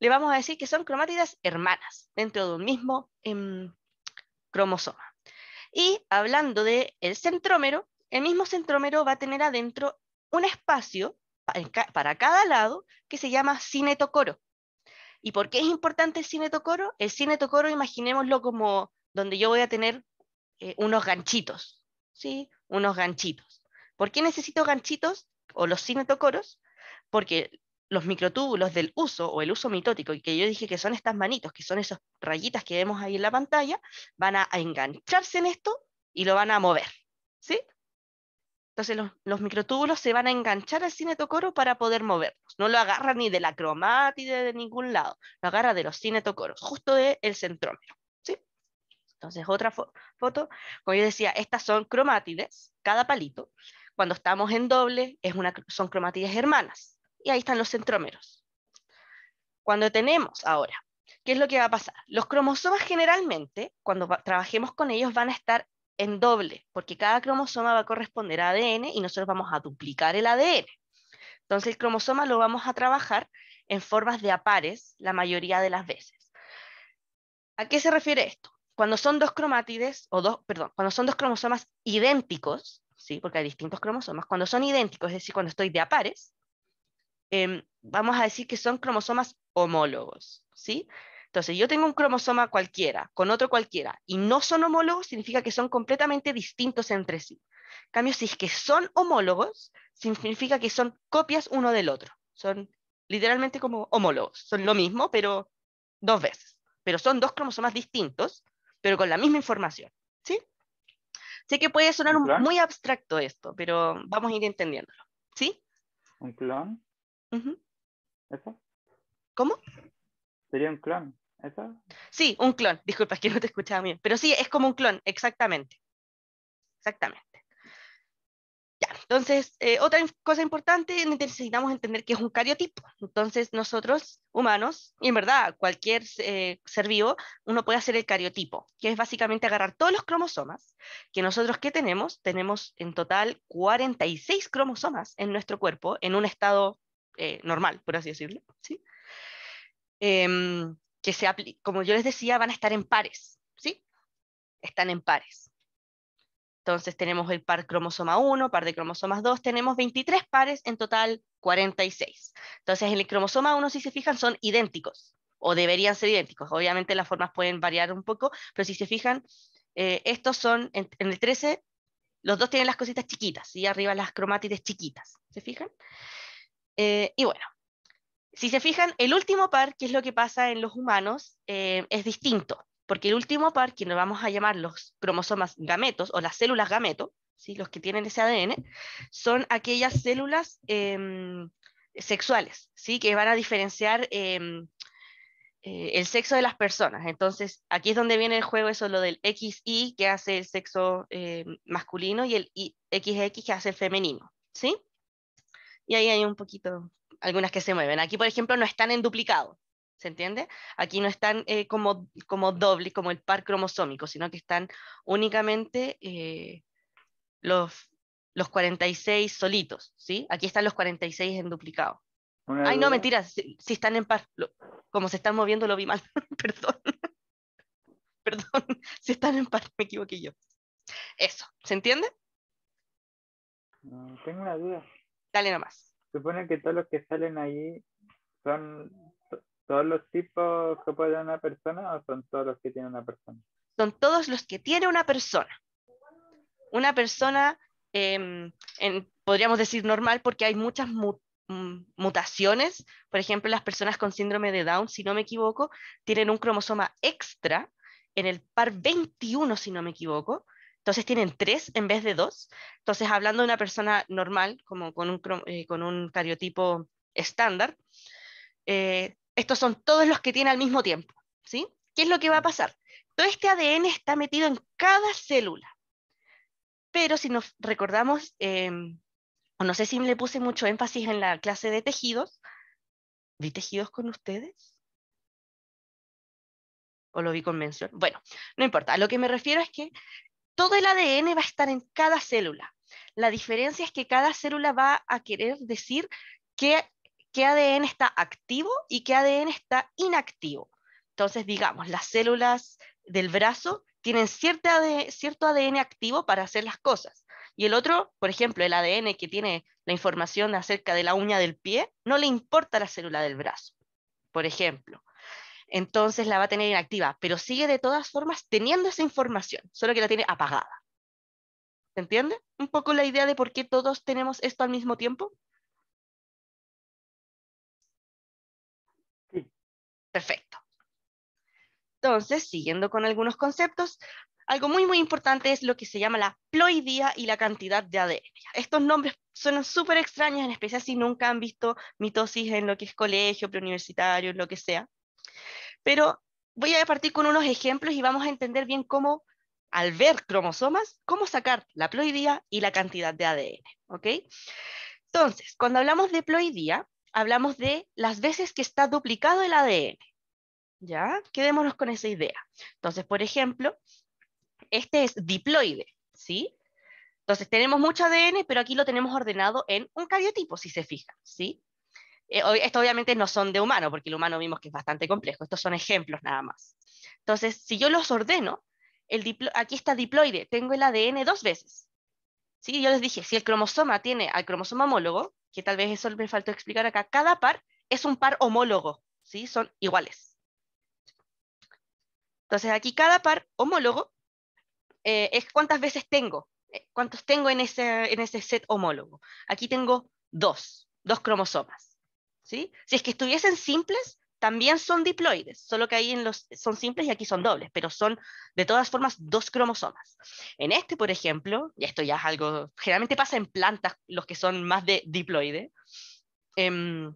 le vamos a decir que son cromátidas hermanas dentro de un mismo em, cromosoma. Y hablando del el centrómero, el mismo centrómero va a tener adentro un espacio para cada lado que se llama cinetocoro. ¿Y por qué es importante el cinetocoro? El cinetocoro, imaginémoslo como donde yo voy a tener eh, unos ganchitos, ¿sí? Unos ganchitos. ¿Por qué necesito ganchitos o los cinetocoros? Porque los microtúbulos del uso o el uso mitótico, que yo dije que son estas manitos, que son esas rayitas que vemos ahí en la pantalla, van a engancharse en esto y lo van a mover, ¿sí? Entonces los, microtúbulos se van a enganchar al cinetocoro para poder moverlos. No lo agarra ni de la cromátide de ningún lado, lo agarra de los cinetocoros, justo del el centrómero, ¿sí? Entonces otra foto, como yo decía, estas son cromátides, cada palito. Cuando estamos en doble, es una, son cromátides hermanas y ahí están los centrómeros. Cuando tenemos ahora, ¿qué es lo que va a pasar? Los cromosomas generalmente, cuando trabajemos con ellos, van a estar en doble, porque cada cromosoma va a corresponder a ADN y nosotros vamos a duplicar el ADN. Entonces el cromosoma lo vamos a trabajar en formas de apares la mayoría de las veces. ¿A qué se refiere esto? Cuando son dos cromátides, o dos, perdón, cuando son dos cromosomas idénticos, ¿sí? porque hay distintos cromosomas, cuando son idénticos, es decir, cuando estoy de apares, Em, vamos a decir que son cromosomas homólogos, ¿sí? Entonces, yo tengo un cromosoma cualquiera con otro cualquiera y no son homólogos, significa que son completamente distintos entre sí. En cambio, si es que son homólogos, significa que son copias uno del otro. Son literalmente como homólogos. Son lo mismo, pero dos veces. Pero son dos cromosomas distintos, pero con la misma información. ¿Sí? Sé que puede sonar muy abstracto esto, pero vamos a ir entendiéndolo. ¿Sí? ¿Un clon? ¿Eso? ¿Cómo? Sería un clon, Sí, un clon. Disculpa, (laughs) es que no te escuchaba bien. Pero sí, es como un clon, exactamente. Exactamente. Ya, entonces, eh, otra cosa importante, necesitamos entender que es un cariotipo. Entonces, nosotros, humanos, y en verdad cualquier eh, ser vivo, uno puede hacer el cariotipo, que es básicamente agarrar todos los cromosomas que nosotros que tenemos, tenemos en total 46 cromosomas en nuestro cuerpo en un estado eh, normal, por así decirlo, ¿sí? Que se como yo les decía, van a estar en pares, ¿sí? Están en pares. Entonces tenemos el par cromosoma 1, par de cromosomas 2, tenemos 23 pares, en total 46. Entonces en el cromosoma 1, si se fijan, son idénticos, o deberían ser idénticos. Obviamente las formas pueden variar un poco, pero si se fijan, eh, estos son, en, en, el 13, los dos tienen las cositas chiquitas, y arriba las cromátides chiquitas, ¿se fijan? Eh, y bueno, si se fijan, el último par, que es lo que pasa en los humanos, eh, es distinto, porque el último par, que nos vamos a llamar los cromosomas gametos o las células gameto, ¿sí? los que tienen ese ADN, son aquellas células em, sexuales, ¿sí? que van a diferenciar em, eh, el sexo de las personas. Entonces, aquí es donde viene el juego eso, lo del XY, que hace el sexo em, masculino, y el XX, que hace el femenino. ¿sí? y ahí hay un poquito, algunas que se mueven. Aquí, por ejemplo, no están en duplicado, ¿se entiende? Aquí no están eh, como, como doble, como el par cromosómico, sino que están únicamente eh, los, los 46 solitos, ¿sí? Aquí están los 46 en duplicado. Ay, no, mentira, si, están en par, como se están moviendo lo vi mal, (laughs) perdón. (laughs) Perdón, (laughs) si están en par, me equivoqué yo. Eso, ¿se entiende? tengo una duda. Dale nomás. Supone que todos los que salen ahí son todos los tipos que puede una persona o son todos los que tiene una persona? Son todos los que tiene una persona. Una persona, em, podríamos decir normal, porque hay muchas mm, mutaciones. Por ejemplo, las personas con síndrome de Down, si no me equivoco, tienen un cromosoma extra en el par 21, si no me equivoco, entonces tienen tres en vez de dos. Entonces, hablando de una persona normal, como con un, eh, con un cariotipo estándar, eh, estos son todos los que tiene al mismo tiempo. ¿sí? ¿Qué es lo que va a pasar? Todo este ADN está metido en cada célula. Pero si nos recordamos, em, o no sé si le puse mucho énfasis en la clase de tejidos, ¿vi tejidos con ustedes? ¿O lo vi con mención? Bueno, no importa. A lo que me refiero es que todo el ADN va a estar en cada célula. La diferencia es que cada célula va a querer decir qué, ADN está activo y qué ADN está inactivo. Entonces, digamos, las células del brazo tienen cierto ADN activo para hacer las cosas. Y el otro, por ejemplo, el ADN que tiene la información acerca de la uña del pie, no le importa la célula del brazo, por ejemplo. Entonces la va a tener inactiva, pero sigue de todas formas teniendo esa información, solo que la tiene apagada. ¿Se entiende? Un poco la idea de por qué todos tenemos esto al mismo tiempo. Sí. Perfecto. Entonces, siguiendo con algunos conceptos, algo muy, muy importante es lo que se llama la ploidía y la cantidad de ADN. Estos nombres suenan súper extraños, en especial si nunca han visto mitosis en lo que es colegio, preuniversitario, lo que sea. Pero voy a partir con unos ejemplos y vamos a entender bien cómo, al ver cromosomas, cómo sacar la ploidía y la cantidad de ADN. ¿ok? Entonces, cuando hablamos de ploidía, hablamos de las veces que está duplicado el ADN. ¿Ya? Quedémonos con esa idea. Entonces, por ejemplo, este es diploide, ¿sí? Entonces tenemos mucho ADN, pero aquí lo tenemos ordenado en un cariotipo, si se fijan, ¿sí? Eh, esto obviamente no son de humano, porque el humano vimos que es bastante complejo, estos son ejemplos nada más. Entonces, si yo los ordeno, el aquí está diploide, tengo el ADN dos veces. ¿Sí? Yo les dije, si el cromosoma tiene al cromosoma homólogo, que tal vez eso me faltó explicar acá, cada par es un par homólogo, ¿sí? Son iguales. Entonces aquí cada par homólogo eh, es cuántas veces tengo, eh, cuántos tengo en ese, en ese set homólogo. Aquí tengo dos, dos cromosomas. Si es que estuviesen simples, también son diploides, solo que ahí en los, son simples y aquí son dobles, pero son de todas formas dos cromosomas. En este, por ejemplo, y esto ya es algo, generalmente pasa en plantas los que son más de diploide, em,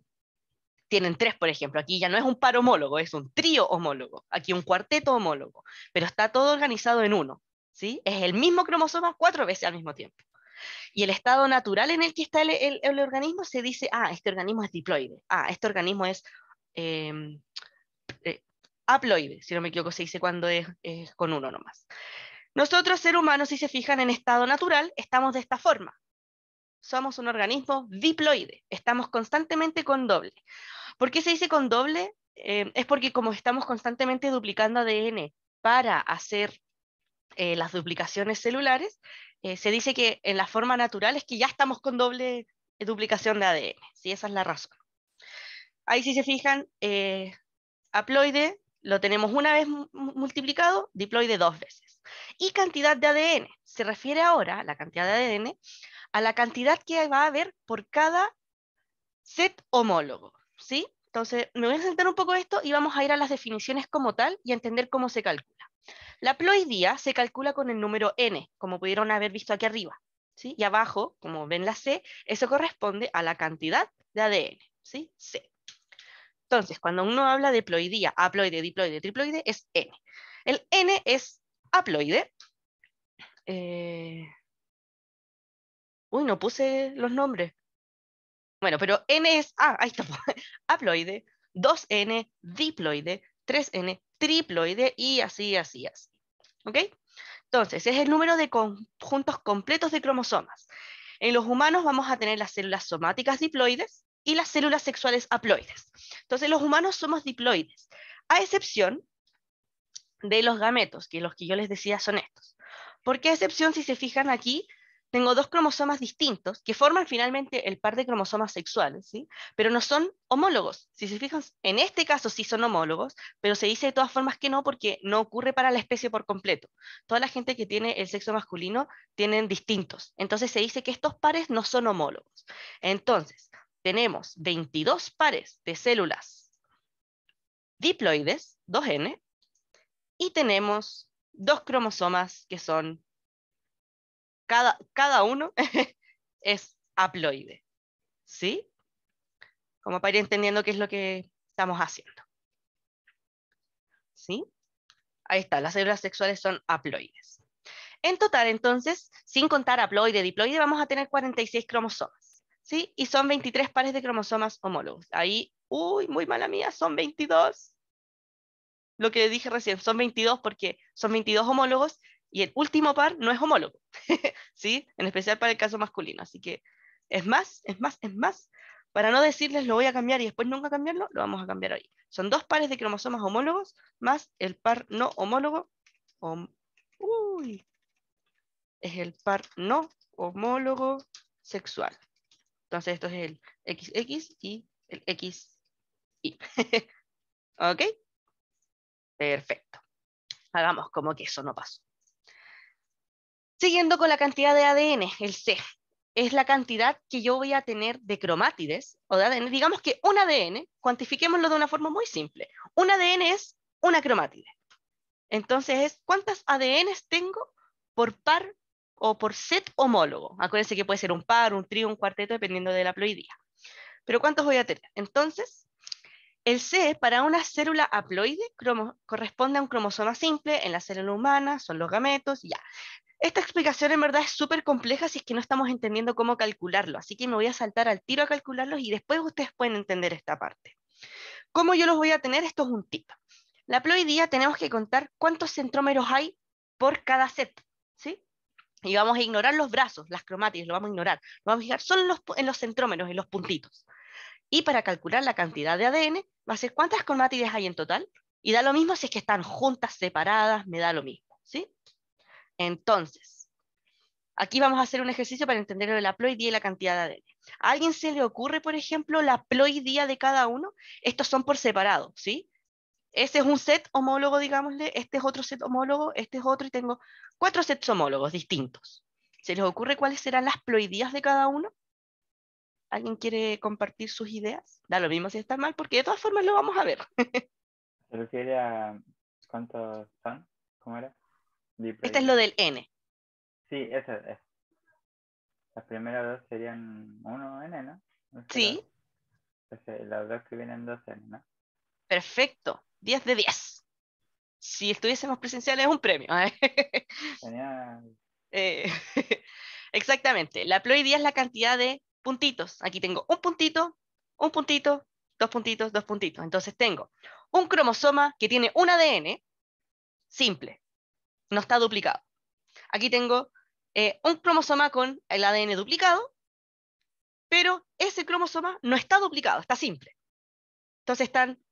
tienen tres, por ejemplo. Aquí ya no es un par homólogo, es un trío homólogo. Aquí un cuarteto homólogo, pero está todo organizado en uno. ¿sí? Es el mismo cromosoma cuatro veces al mismo tiempo. Y el estado natural en el que está el, organismo se dice, ah, este organismo es diploide, ah, este organismo es em, eh, haploide, si no me equivoco, se dice cuando es, con uno nomás. Nosotros, seres humanos, si se fijan en estado natural, estamos de esta forma somos un organismo diploide, estamos constantemente con doble. ¿Por qué se dice con doble? Eh, es porque como estamos constantemente duplicando ADN para hacer eh, las duplicaciones celulares, eh, se dice que en la forma natural es que ya estamos con doble duplicación de ADN, ¿sí? esa es la razón. Ahí si se fijan, haploide lo tenemos una vez multiplicado, diploide dos veces. Y cantidad de ADN, se refiere ahora, la cantidad de ADN, a la cantidad que va a haber por cada set homólogo, ¿sí? Entonces, me voy a sentar un poco esto y vamos a ir a las definiciones como tal y a entender cómo se calcula. La ploidía se calcula con el número n, como pudieron haber visto aquí arriba, ¿sí? Y abajo, como ven la c, eso corresponde a la cantidad de ADN, ¿sí? C. Entonces, cuando uno habla de ploidía, haploide, diploide, triploide, es n. El n es haploide. Eh, Uy, no puse los nombres. Bueno, pero N es, ah, ahí está, (laughs) haploide, 2N, diploide, 3N, triploide y así, así, así. ¿Ok? Entonces, es el número de conjuntos completos de cromosomas. En los humanos vamos a tener las células somáticas diploides y las células sexuales haploides. Entonces, los humanos somos diploides, a excepción de los gametos, que los que yo les decía son estos. ¿Por qué excepción si se fijan aquí? Tengo dos cromosomas distintos que forman finalmente el par de cromosomas sexuales, ¿sí? pero no son homólogos. Si se fijan, en este caso sí son homólogos, pero se dice de todas formas que no porque no ocurre para la especie por completo. Toda la gente que tiene el sexo masculino tienen distintos. Entonces se dice que estos pares no son homólogos. Entonces, tenemos 22 pares de células diploides, 2N, y tenemos dos cromosomas que son cada, cada uno (laughs) es haploide. ¿Sí? Como para ir entendiendo qué es lo que estamos haciendo. ¿Sí? Ahí está, las células sexuales son haploides. En total, entonces, sin contar haploide, diploide, vamos a tener 46 cromosomas. ¿Sí? Y son 23 pares de cromosomas homólogos. Ahí, uy, muy mala mía, son 22. Lo que dije recién, son 22 porque son 22 homólogos Y el último par no es homólogo, (laughs) ¿sí? En especial para el caso masculino. Así que es más, es más, es más. Para no decirles lo voy a cambiar y después nunca cambiarlo, lo vamos a cambiar ahí. Son dos pares de cromosomas homólogos más el par no homólogo. uy, es el par no homólogo sexual. Entonces esto es el XX y el XY. (laughs) ¿Ok? Perfecto. Hagamos como que eso no pasó. Siguiendo con la cantidad de ADN, el C es la cantidad que yo voy a tener de cromátides o de ADN. Digamos que un ADN, cuantifiquémoslo de una forma muy simple. Un ADN es una cromátide. Entonces es cuántas ADNs tengo por par o por set homólogo. Acuérdense que puede ser un par, un trío, un cuarteto, dependiendo de la ploidía. Pero ¿cuántos voy a tener? Entonces, el C para una célula haploide corresponde a un cromosoma simple, en la célula humana son los gametos, ya. Esta explicación en verdad es súper compleja si es que no estamos entendiendo cómo calcularlo, así que me voy a saltar al tiro a calcularlos y después ustedes pueden entender esta parte. ¿Cómo yo los voy a tener? Esto es un tip. La ploidía tenemos que contar cuántos centrómeros hay por cada set, ¿sí? Y vamos a ignorar los brazos, las cromátides, lo vamos a ignorar. Lo vamos a fijar solo en los, en los centrómeros, en los puntitos. Y para calcular la cantidad de ADN, va a ser cuántas cromátides hay en total. Y da lo mismo si es que están juntas, separadas, me da lo mismo. Entonces, aquí vamos a hacer un ejercicio para entender la ploidía y la cantidad de ADN. ¿A alguien se le ocurre, por ejemplo, la ploidía de cada uno? Estos son por separado, ¿sí? Ese es un set homólogo, digámosle, este es otro set homólogo, este es otro, y tengo cuatro sets homólogos distintos. ¿Se les ocurre cuáles serán las ploidías de cada uno? ¿Alguien quiere compartir sus ideas? Da lo mismo si está mal, porque de todas formas lo vamos a ver. (laughs) ¿Se refiere a cuántos son? ¿Cómo era? Este es lo del N. Sí, ese es. Las primeras dos serían 1N, ¿no? sí. las dos que vienen 2N, ¿no? Perfecto. 10 de 10. Si estuviésemos presenciales, es un premio. ¿eh? (laughs) Genial. Eh, (laughs) exactamente. La ploidía es la cantidad de puntitos. Aquí tengo un puntito, un puntito, dos puntitos, dos puntitos. Entonces tengo un cromosoma que tiene un ADN simple no está duplicado. Aquí tengo eh, un cromosoma con el ADN duplicado, pero ese cromosoma no está duplicado, está simple. Entonces están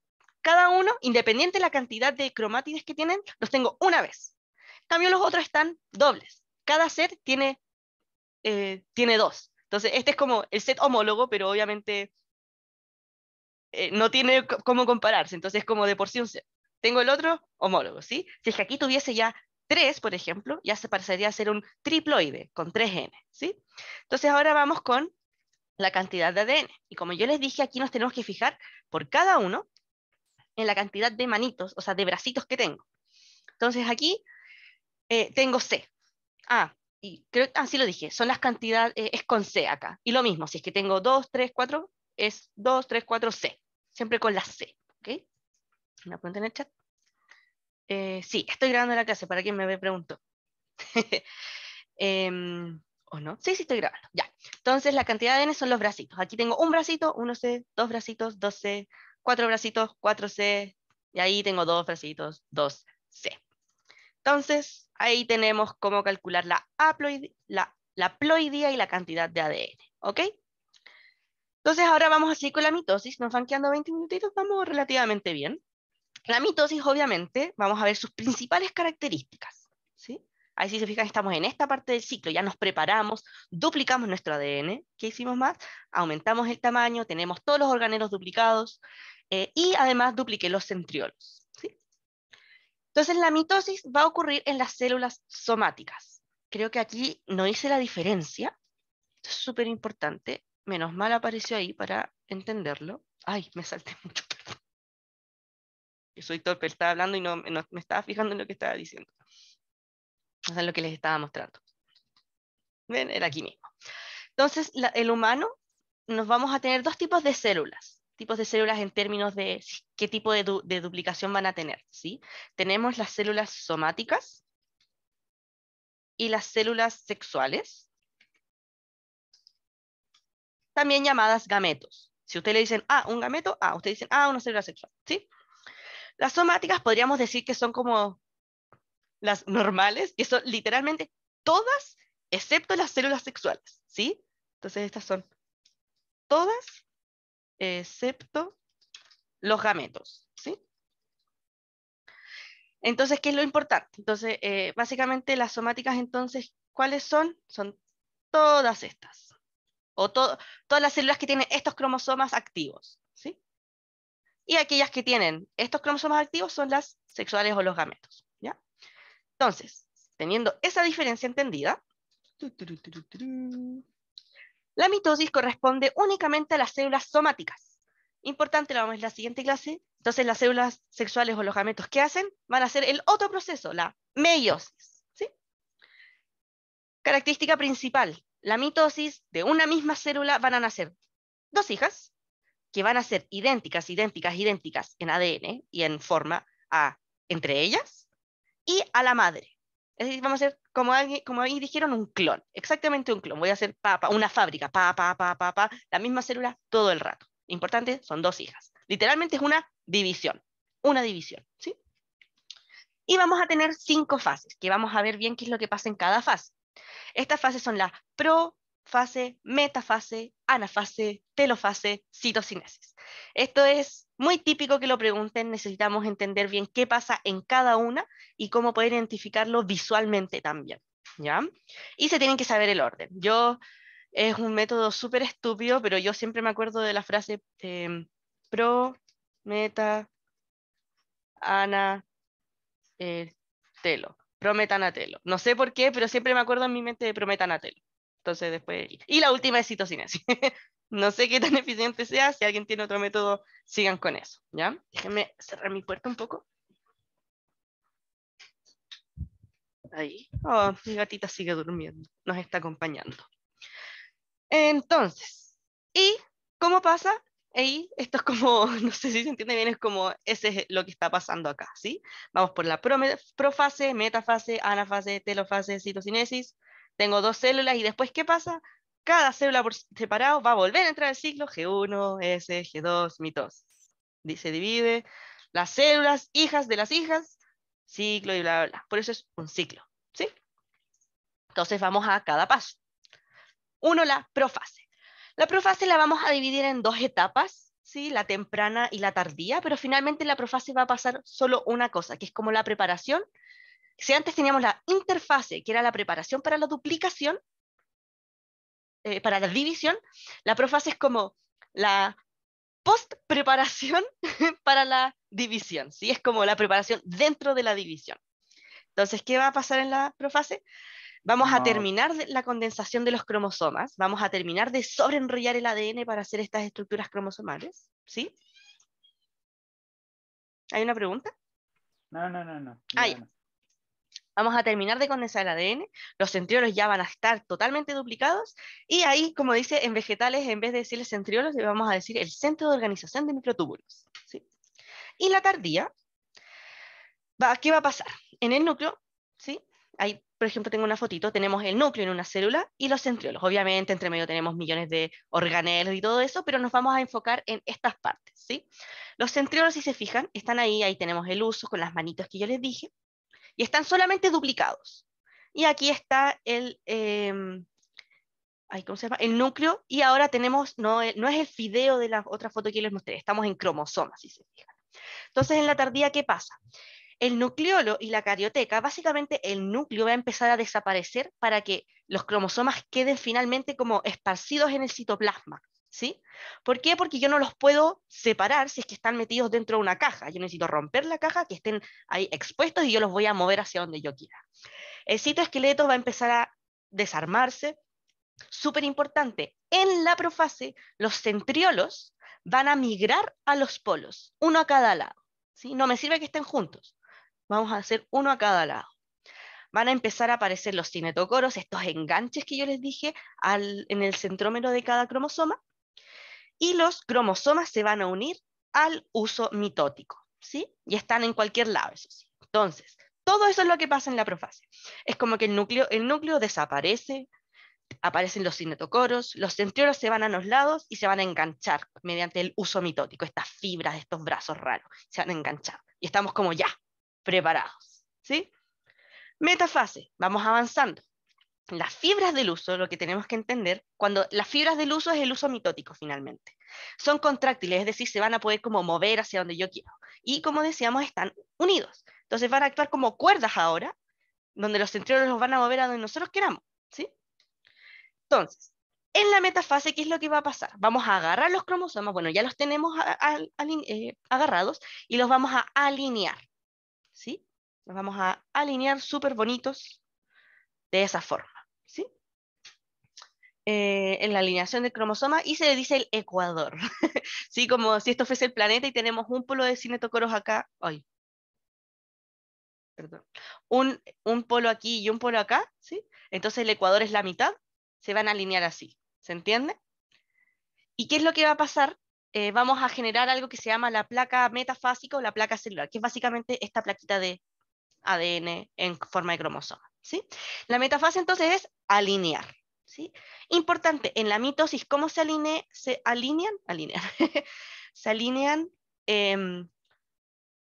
cada uno, independiente de la cantidad de cromátides que tienen, los tengo una vez. En cambio, los otros están dobles. Cada set tiene, eh, tiene dos. Entonces, este es como el set homólogo, pero obviamente eh, no tiene cómo compararse. Entonces, es como de por sí un set. Tengo el otro homólogo, ¿sí? Si es que aquí tuviese ya 3, por ejemplo, ya se parecería a ser un triploide con 3N, ¿sí? Entonces ahora vamos con la cantidad de ADN. Y como yo les dije, aquí nos tenemos que fijar por cada uno en la cantidad de manitos, o sea, de bracitos que tengo. Entonces aquí eh, tengo C. Ah, y creo que así lo dije, son las cantidades, eh, es con C acá. Y lo mismo, si es que tengo 2, 3, 4, es 2, 3, 4, C. Siempre con la C, ¿ok? Una pregunta en el chat. Eh, sí, estoy grabando la clase, para quien me preguntó. (laughs) Em, ¿O no? Sí, sí, estoy grabando. Ya. Entonces, la cantidad de N son los bracitos. Aquí tengo un bracito, 1C, dos bracitos, 2C, cuatro bracitos, 4C, y ahí tengo dos bracitos, 2C. Entonces, ahí tenemos cómo calcular la, la, la ploidía y la cantidad de ADN. ¿Ok? Entonces, ahora vamos a seguir con la mitosis. Nos van quedando 20 minutitos, vamos relativamente bien. La mitosis, obviamente, vamos a ver sus principales características. ¿sí? Ahí si se fijan, estamos en esta parte del ciclo, ya nos preparamos, duplicamos nuestro ADN. ¿Qué hicimos más? Aumentamos el tamaño, tenemos todos los organelos duplicados eh, y además dupliqué los centriolos. ¿sí? Entonces, la mitosis va a ocurrir en las células somáticas. Creo que aquí no hice la diferencia. Es súper importante. Menos mal apareció ahí para entenderlo. Ay, me salté mucho, que soy torpe, estaba hablando y no, me estaba fijando en lo que estaba diciendo. O sea, en lo que les estaba mostrando. ¿Ven? Era aquí mismo. Entonces, el humano, nos vamos a tener dos tipos de células. Tipos de células en términos de qué tipo de, de duplicación van a tener. ¿sí? Tenemos las células somáticas y las células sexuales, también llamadas gametos. Si usted le dicen, ah, un gameto, ah, usted dicen, ah, una célula sexual, ¿sí? Las somáticas podríamos decir que son como las normales, que son literalmente todas, excepto las células sexuales, ¿sí? Entonces estas son todas, excepto los gametos, ¿sí? Entonces, ¿qué es lo importante? Entonces, eh, básicamente las somáticas, entonces, ¿cuáles son? Son todas estas. O todas las células que tienen estos cromosomas activos. Y aquellas que tienen estos cromosomas activos son las sexuales o los gametos, ¿ya? Entonces, teniendo esa diferencia entendida, la mitosis corresponde únicamente a las células somáticas. Importante, lo vamos a ver en la siguiente clase. Entonces, las células sexuales o los gametos, ¿qué hacen? Van a hacer el otro proceso, la meiosis. ¿sí? Característica principal, la mitosis de una misma célula van a nacer dos hijas, que van a ser idénticas, idénticas, idénticas en ADN y en forma a, entre ellas, y a la madre. Es decir, vamos a hacer, como, como ahí dijeron, un clon, exactamente un clon. Voy a hacer pa, una fábrica, pa, pa, pa, pa, pa, la misma célula todo el rato. Importante, son dos hijas. Literalmente es una división, una división, ¿sí? Y vamos a tener cinco fases, que vamos a ver bien qué es lo que pasa en cada fase. Estas fases son la profase, metafase, anafase, telofase, citocinesis. Esto es muy típico que lo pregunten, necesitamos entender bien qué pasa en cada una y cómo poder identificarlo visualmente también. ¿ya? Y se tienen que saber el orden. Yo es un método súper estúpido, pero yo siempre me acuerdo de la frase em, pro, meta, ana, eh, telo. Prometanatelo. No sé por qué, pero siempre me acuerdo en mi mente de prometanatelo. Entonces después... Y la última es citocinesis. (laughs) no sé qué tan eficiente sea. Si alguien tiene otro método, sigan con eso. ¿ya? Déjenme cerrar mi puerta un poco. Ahí. Oh, mi gatita sigue durmiendo. Nos está acompañando. Entonces, ¿y cómo pasa? Ahí, esto es como, (laughs) no sé si se entiende bien, es como, ese es lo que está pasando acá, ¿sí? Vamos por la profase, metafase, anafase, telofase, citocinesis. Tengo dos células y después, ¿qué pasa? Cada célula por separado va a volver a entrar al ciclo G1, S, G2, mitosis. Se divide las células hijas de las hijas, ciclo y bla, bla, bla. Por eso es un ciclo, ¿sí? Entonces vamos a cada paso. Uno, la profase. La profase la vamos a dividir en dos etapas, ¿sí? la temprana y la tardía, pero finalmente en la profase va a pasar solo una cosa, que es como la preparación. Si antes teníamos la interfase, que era la preparación para la duplicación, eh, para la división, la profase es como la post-preparación (laughs) para la división, ¿sí? es como la preparación dentro de la división. Entonces, ¿qué va a pasar en la profase? Vamos a terminar la condensación de los cromosomas, vamos a terminar de sobreenrollar el ADN para hacer estas estructuras cromosomales, ¿sí? ¿Hay una pregunta? No, no, no, no. Vamos a terminar de condensar el ADN, los centriolos ya van a estar totalmente duplicados y ahí, como dice, en vegetales, en vez de decirles centriolos, le vamos a decir el centro de organización de microtúbulos. ¿sí? Y la tardía, ¿qué va a pasar? En el núcleo, ¿sí? Hay por ejemplo, tengo una fotito, tenemos el núcleo en una célula y los centriolos. Obviamente, entre medio tenemos millones de organelos y todo eso, pero nos vamos a enfocar en estas partes, ¿sí? Los centriolos, si se fijan, están ahí, ahí tenemos el uso con las manitos que yo les dije, y están solamente duplicados. Y aquí está el, eh, ¿cómo se llama? el núcleo, y ahora tenemos, no, no es el fideo de la otra foto que les mostré, estamos en cromosomas, si se fijan. Entonces, en la tardía, ¿qué pasa? el nucleolo y la carioteca, básicamente el núcleo va a empezar a desaparecer para que los cromosomas queden finalmente como esparcidos en el citoplasma. ¿Sí? ¿Por qué? Porque yo no los puedo separar si es que están metidos dentro de una caja. Yo necesito romper la caja, que estén ahí expuestos y yo los voy a mover hacia donde yo quiera. El citoesqueleto va a empezar a desarmarse. Súper importante, en la profase, los centriolos van a migrar a los polos, uno a cada lado. ¿sí? No me sirve que estén juntos. Vamos a hacer uno a cada lado. Van a empezar a aparecer los cinetocoros, estos enganches que yo les dije en el centrómero de cada cromosoma, y los cromosomas se van a unir al uso mitótico, ¿sí? Y están en cualquier lado, eso sí. Entonces, todo eso es lo que pasa en la profase. Es como que el núcleo, el núcleo desaparece, aparecen los cinetocoros, los centriolos se van a los lados y se van a enganchar mediante el uso mitótico, estas fibras, estos brazos raros, se van a enganchar. Y estamos como ya, preparados. ¿sí? Metafase, vamos avanzando. Las fibras del uso, lo que tenemos que entender, cuando las fibras del uso es el uso mitótico finalmente. Son contráctiles, es decir, se van a poder como mover hacia donde yo quiero. Y como decíamos, están unidos. Entonces van a actuar como cuerdas ahora, donde los centriolos los van a mover a donde nosotros queramos. ¿sí? Entonces, en la metafase, ¿qué es lo que va a pasar? Vamos a agarrar los cromosomas, bueno, ya los tenemos eh, agarrados, y los vamos a alinear. ¿sí? Los vamos a alinear súper bonitos de esa forma. Eh, en la alineación del cromosoma y se le dice el ecuador. (laughs) ¿sí? Como si esto fuese el planeta y tenemos un polo de cinetocoros acá. Ay. Perdón. Un, un polo aquí y un polo acá. ¿sí? Entonces el ecuador es la mitad. Se van a alinear así. ¿Se entiende? ¿Y qué es lo que va a pasar? Eh, vamos a generar algo que se llama la placa metafásica o la placa celular, que es básicamente esta plaquita de ADN en forma de cromosoma. ¿sí? La metafase entonces es alinear. ¿Sí? Importante, en la mitosis, ¿cómo se, aline, alinean? Alinean. (laughs) se alinean em,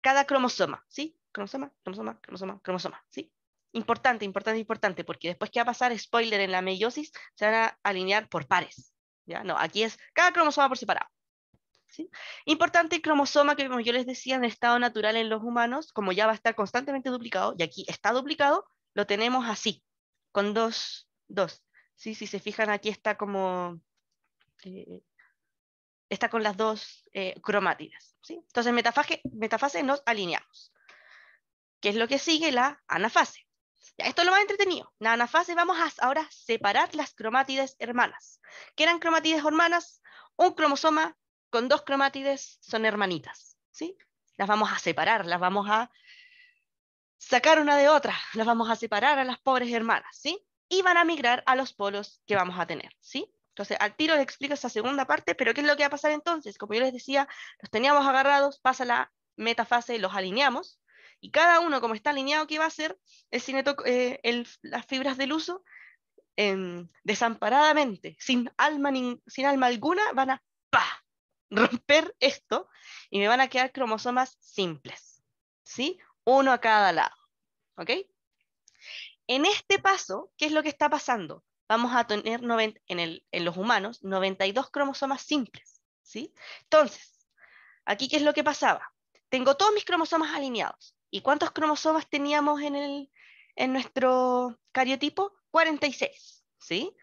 cada cromosoma, ¿sí? Cromosoma, cromosoma, cromosoma, cromosoma, ¿sí? Importante, importante, importante, porque después que va a pasar, spoiler, en la meiosis se van a alinear por pares. ¿ya? No, aquí es cada cromosoma por separado. ¿sí? Importante cromosoma que, como yo les decía, en estado natural en los humanos, como ya va a estar constantemente duplicado, y aquí está duplicado, lo tenemos así, con dos, dos. ¿Sí? Si se fijan, aquí está como... Eh, está con las dos eh, cromátidas. ¿sí? Entonces, metafase, metafase nos alineamos. ¿Qué es lo que sigue? La anafase. esto es lo más entretenido. La anafase vamos a ahora separar las cromátides hermanas. ¿Qué eran cromátides hermanas? Un cromosoma con dos cromátides son hermanitas. ¿sí? Las vamos a separar, las vamos a sacar una de otra, las vamos a separar a las pobres hermanas, ¿sí? Y van a migrar a los polos que vamos a tener, ¿sí? Entonces, al tiro les explico esa segunda parte, pero ¿qué es lo que va a pasar entonces? Como yo les decía, los teníamos agarrados, pasa la metafase, los alineamos, y cada uno, como está alineado, ¿qué va a hacer? El cineto, eh, las fibras del uso, em, desamparadamente, sin alma, sin alma alguna, van a romper esto y me van a quedar cromosomas simples, ¿sí? uno a cada lado. ¿Ok? En este paso, ¿qué es lo que está pasando? Vamos a tener en, los humanos 92 cromosomas simples. ¿sí? Entonces, aquí, ¿qué es lo que pasaba? Tengo todos mis cromosomas alineados. ¿Y cuántos cromosomas teníamos en, nuestro cariotipo? 46. ¿sí?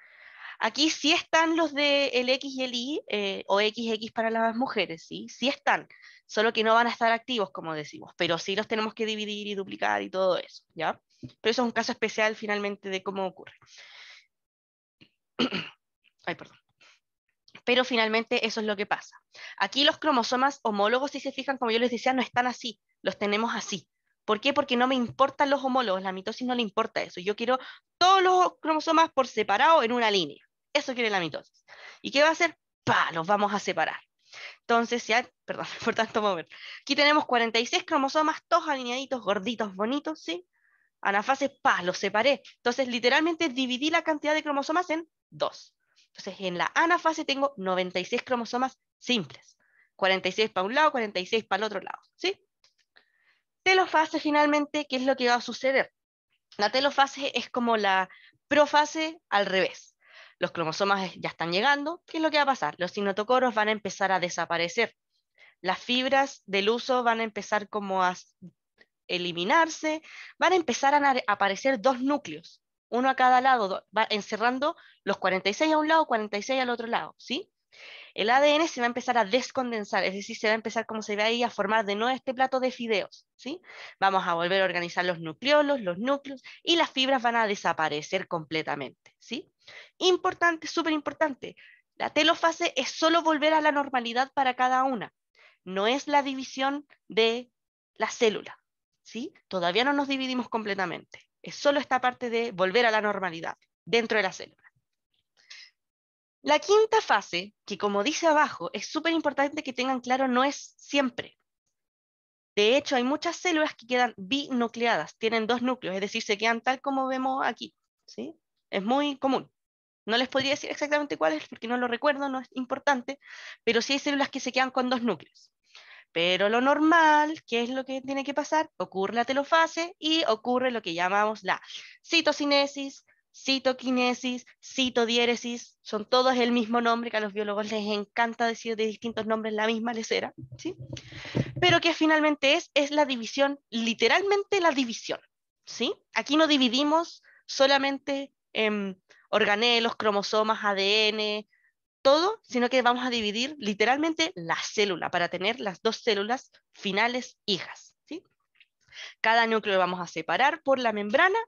Aquí sí están los de X y el Y, eh, o XX para las mujeres, ¿sí? Sí están, solo que no van a estar activos, como decimos, pero sí los tenemos que dividir y duplicar y todo eso, ¿ya? Pero eso es un caso especial finalmente de cómo ocurre. (coughs) Ay, perdón. Pero finalmente eso es lo que pasa. Aquí los cromosomas homólogos, si se fijan, como yo les decía, no están así, los tenemos así. ¿Por qué? Porque no me importan los homólogos, la mitosis no le importa eso. Yo quiero todos los cromosomas por separado en una línea. Eso quiere la mitosis. ¿Y qué va a hacer? ¡Pah! Los vamos a separar. Entonces, ya, perdón, (laughs) por tanto mover. Aquí tenemos 46 cromosomas, todos alineaditos, gorditos, bonitos, ¿sí? Anafase, pa, los separé. Entonces, literalmente dividí la cantidad de cromosomas en dos. Entonces, en la anafase tengo 96 cromosomas simples. 46 para un lado, 46 para el otro lado, ¿sí? Telofase, finalmente, ¿qué es lo que va a suceder? La telofase es como la profase al revés los cromosomas ya están llegando, ¿qué es lo que va a pasar? Los sinotocoros van a empezar a desaparecer. Las fibras del uso van a empezar como a eliminarse, van a empezar a aparecer dos núcleos, uno a cada lado, va encerrando los 46 a un lado, 46 al otro lado, ¿sí? El ADN se va a empezar a descondensar, es decir, se va a empezar, como se ve ahí, a formar de nuevo este plato de fideos, ¿sí? Vamos a volver a organizar los nucleolos, los núcleos, y las fibras van a desaparecer completamente, ¿sí? Importante, súper importante. La telofase es solo volver a la normalidad para cada una. No es la división de la célula. ¿Sí? Todavía no nos dividimos completamente. Es solo esta parte de volver a la normalidad dentro de la célula. La quinta fase, que como dice abajo, es súper importante que tengan claro, no es siempre. De hecho, hay muchas células que quedan binucleadas, tienen dos núcleos, es decir, se quedan tal como vemos aquí. ¿sí? Es muy común. No les podría decir exactamente cuáles porque no lo recuerdo, no es importante, pero sí hay células que se quedan con dos núcleos. Pero lo normal, ¿qué es lo que tiene que pasar? Ocurre la telofase y ocurre lo que llamamos la citocinesis, citoquinesis, citodiéresis, son todos el mismo nombre, que a los biólogos les encanta decir de distintos nombres la misma lecera, ¿sí? Pero que finalmente es, es la división, literalmente la división, ¿sí? Aquí no dividimos solamente en organelos, cromosomas, ADN, todo, sino que vamos a dividir literalmente la célula para tener las dos células finales hijas. ¿sí? Cada núcleo lo vamos a separar por la membrana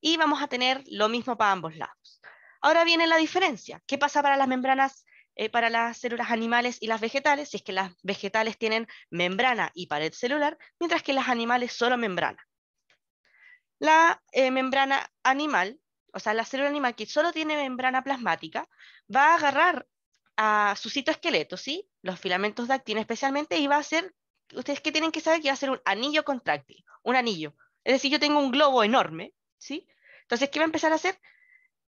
y vamos a tener lo mismo para ambos lados. Ahora viene la diferencia. ¿Qué pasa para las membranas, eh, para las células animales y las vegetales? Si es que las vegetales tienen membrana y pared celular, mientras que las animales solo membrana. La eh, membrana animal, o sea, la célula animal que solo tiene membrana plasmática, va a agarrar a su citoesqueleto, ¿sí? Los filamentos de actina especialmente, y va a hacer, ustedes que tienen que saber que va a ser un anillo contráctil, un anillo. Es decir, yo tengo un globo enorme, ¿sí? Entonces, ¿qué va a empezar a hacer?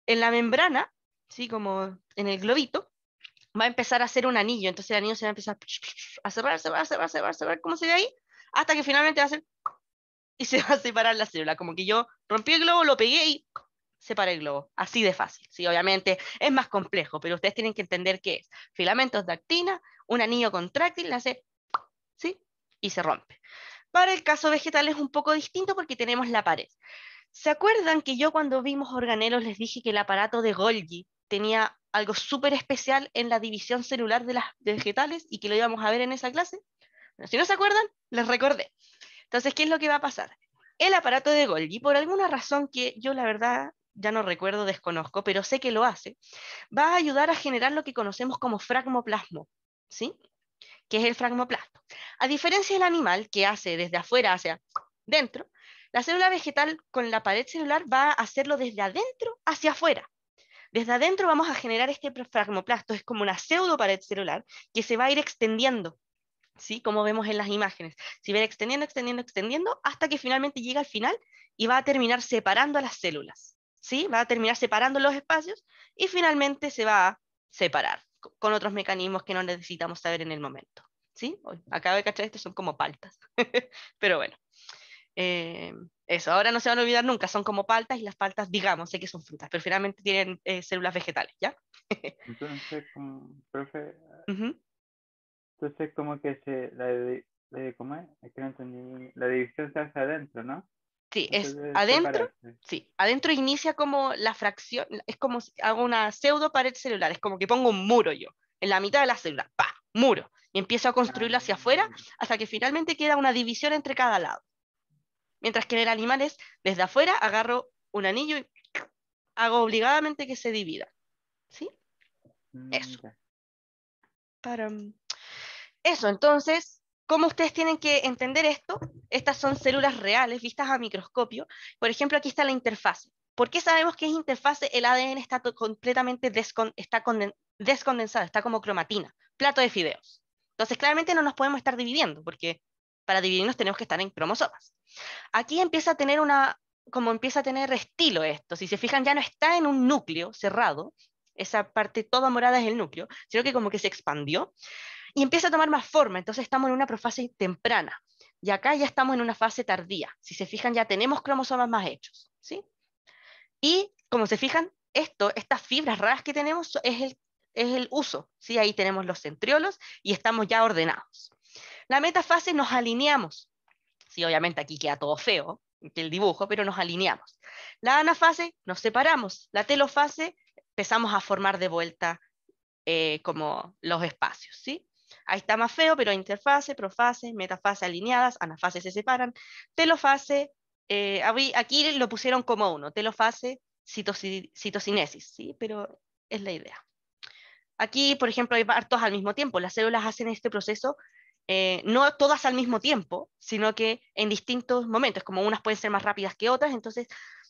En la membrana, ¿sí? Como en el globito, va a empezar a hacer un anillo. Entonces el anillo se va a empezar a cerrar, cerrar, cerrar, cerrar, cerrar, ¿cómo se ve ahí? Hasta que finalmente va a hacer y se va a separar la célula. Como que yo rompí el globo, lo pegué y separé el globo. Así de fácil. Sí, obviamente es más complejo, pero ustedes tienen que entender qué es. Filamentos de actina, un anillo contráctil, hace ¿sí? y se rompe. Para el caso vegetal es un poco distinto porque tenemos la pared. ¿Se acuerdan que yo cuando vimos organelos les dije que el aparato de Golgi tenía algo súper especial en la división celular de las vegetales y que lo íbamos a ver en esa clase? si no se acuerdan, les recordé. Entonces, ¿qué es lo que va a pasar? El aparato de Golgi, por alguna razón que yo la verdad ya no recuerdo, desconozco, pero sé que lo hace, va a ayudar a generar lo que conocemos como fragmoplasmo, ¿sí? Que es el fragmoplasto. A diferencia del animal que hace desde afuera hacia dentro, la célula vegetal con la pared celular va a hacerlo desde adentro hacia afuera. Desde adentro vamos a generar este fragmoplasto, es como una pseudo pared celular que se va a ir extendiendo ¿sí? Como vemos en las imágenes. Se va extendiendo, extendiendo, extendiendo, hasta que finalmente llega al final y va a terminar separando a las células, ¿sí? Va a terminar separando los espacios y finalmente se va a separar con otros mecanismos que no necesitamos saber en el momento, ¿sí? Acabo de cachar, estos son como paltas, (laughs) pero bueno. Eh, eso, ahora no se van a olvidar nunca, son como paltas y las paltas, digamos, sé que son frutas, pero finalmente tienen eh, células vegetales, ¿ya? (laughs) Entonces, como, profe, entonces, como que se, la, ¿cómo es? Es que no entendí. La división se hace adentro, ¿no? Sí, es adentro, sí, adentro inicia como la fracción, es como si hago una pseudo pared celular, es como que pongo un muro yo, en la mitad de la célula, pa, muro, y empiezo a construirlo hacia afuera Ah, hasta que finalmente queda una división entre cada lado. Mientras que en el animal es, desde afuera agarro un anillo y hago obligadamente que se divida. ¿Sí? mm, eso. Para... Eso, entonces, ¿cómo ustedes tienen que entender esto? Estas son células reales vistas a microscopio. Por ejemplo, aquí está la interfase. ¿Por qué sabemos que es interfase? El ADN está completamente está conden- descondensado, está como cromatina, plato de fideos. Entonces, claramente no nos podemos estar dividiendo, porque para dividirnos tenemos que estar en cromosomas. Aquí empieza a tener una, como empieza a tener estilo esto. Si se fijan, ya no está en un núcleo cerrado, esa parte toda morada es el núcleo, sino que como que se expandió y empieza a tomar más forma. Entonces estamos en una profase temprana. Y acá ya estamos en una fase tardía. Si se fijan, ya tenemos cromosomas más hechos. ¿sí? Y como se fijan, esto, estas fibras raras que tenemos es el, es el uso. ¿sí? Ahí tenemos los centriolos y estamos ya ordenados. La metafase nos alineamos. Sí, obviamente aquí queda todo feo, el dibujo, pero nos alineamos. La anafase nos separamos. La telofase empezamos a formar de vuelta eh, como los espacios. ¿sí? Ahí está más feo, pero interfase, profase, metafase alineadas, anafase se separan. Telofase, eh, aquí lo pusieron como uno, telofase, citoci- citocinesis, ¿sí? pero es la idea. Aquí, por ejemplo, hay partos al mismo tiempo. Las células hacen este proceso eh, no todas al mismo tiempo, sino que en distintos momentos, como unas pueden ser más rápidas que otras. Entonces,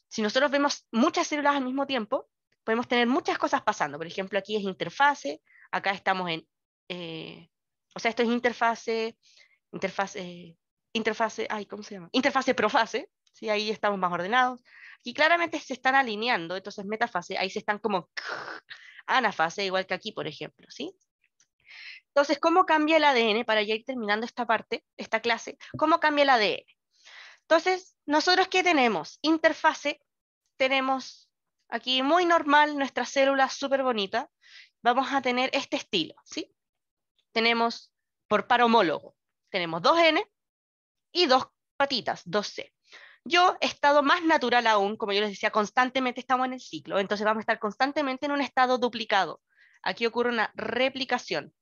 si nosotros vemos muchas células al mismo tiempo, podemos tener muchas cosas pasando. Por ejemplo, aquí es interfase, acá estamos en, eh, o sea, esto es interfase, interfase, interfase, ay, ¿cómo se llama? Interfase profase, ¿sí? ahí estamos más ordenados. Y claramente se están alineando, entonces metafase, ahí se están como (laughs) anafase, igual que aquí, por ejemplo, ¿sí? Entonces, ¿cómo cambia el ADN? Para ya ir terminando esta parte, esta clase, ¿cómo cambia el ADN? Entonces, nosotros qué tenemos? Interfase, tenemos aquí muy normal, nuestra célula súper bonita, vamos a tener este estilo, ¿sí? Tenemos por par homólogo, tenemos dos N y dos patitas, dos C. Yo, estado más natural aún, como yo les decía, constantemente estamos en el ciclo, entonces vamos a estar constantemente en un estado duplicado. Aquí ocurre una replicación.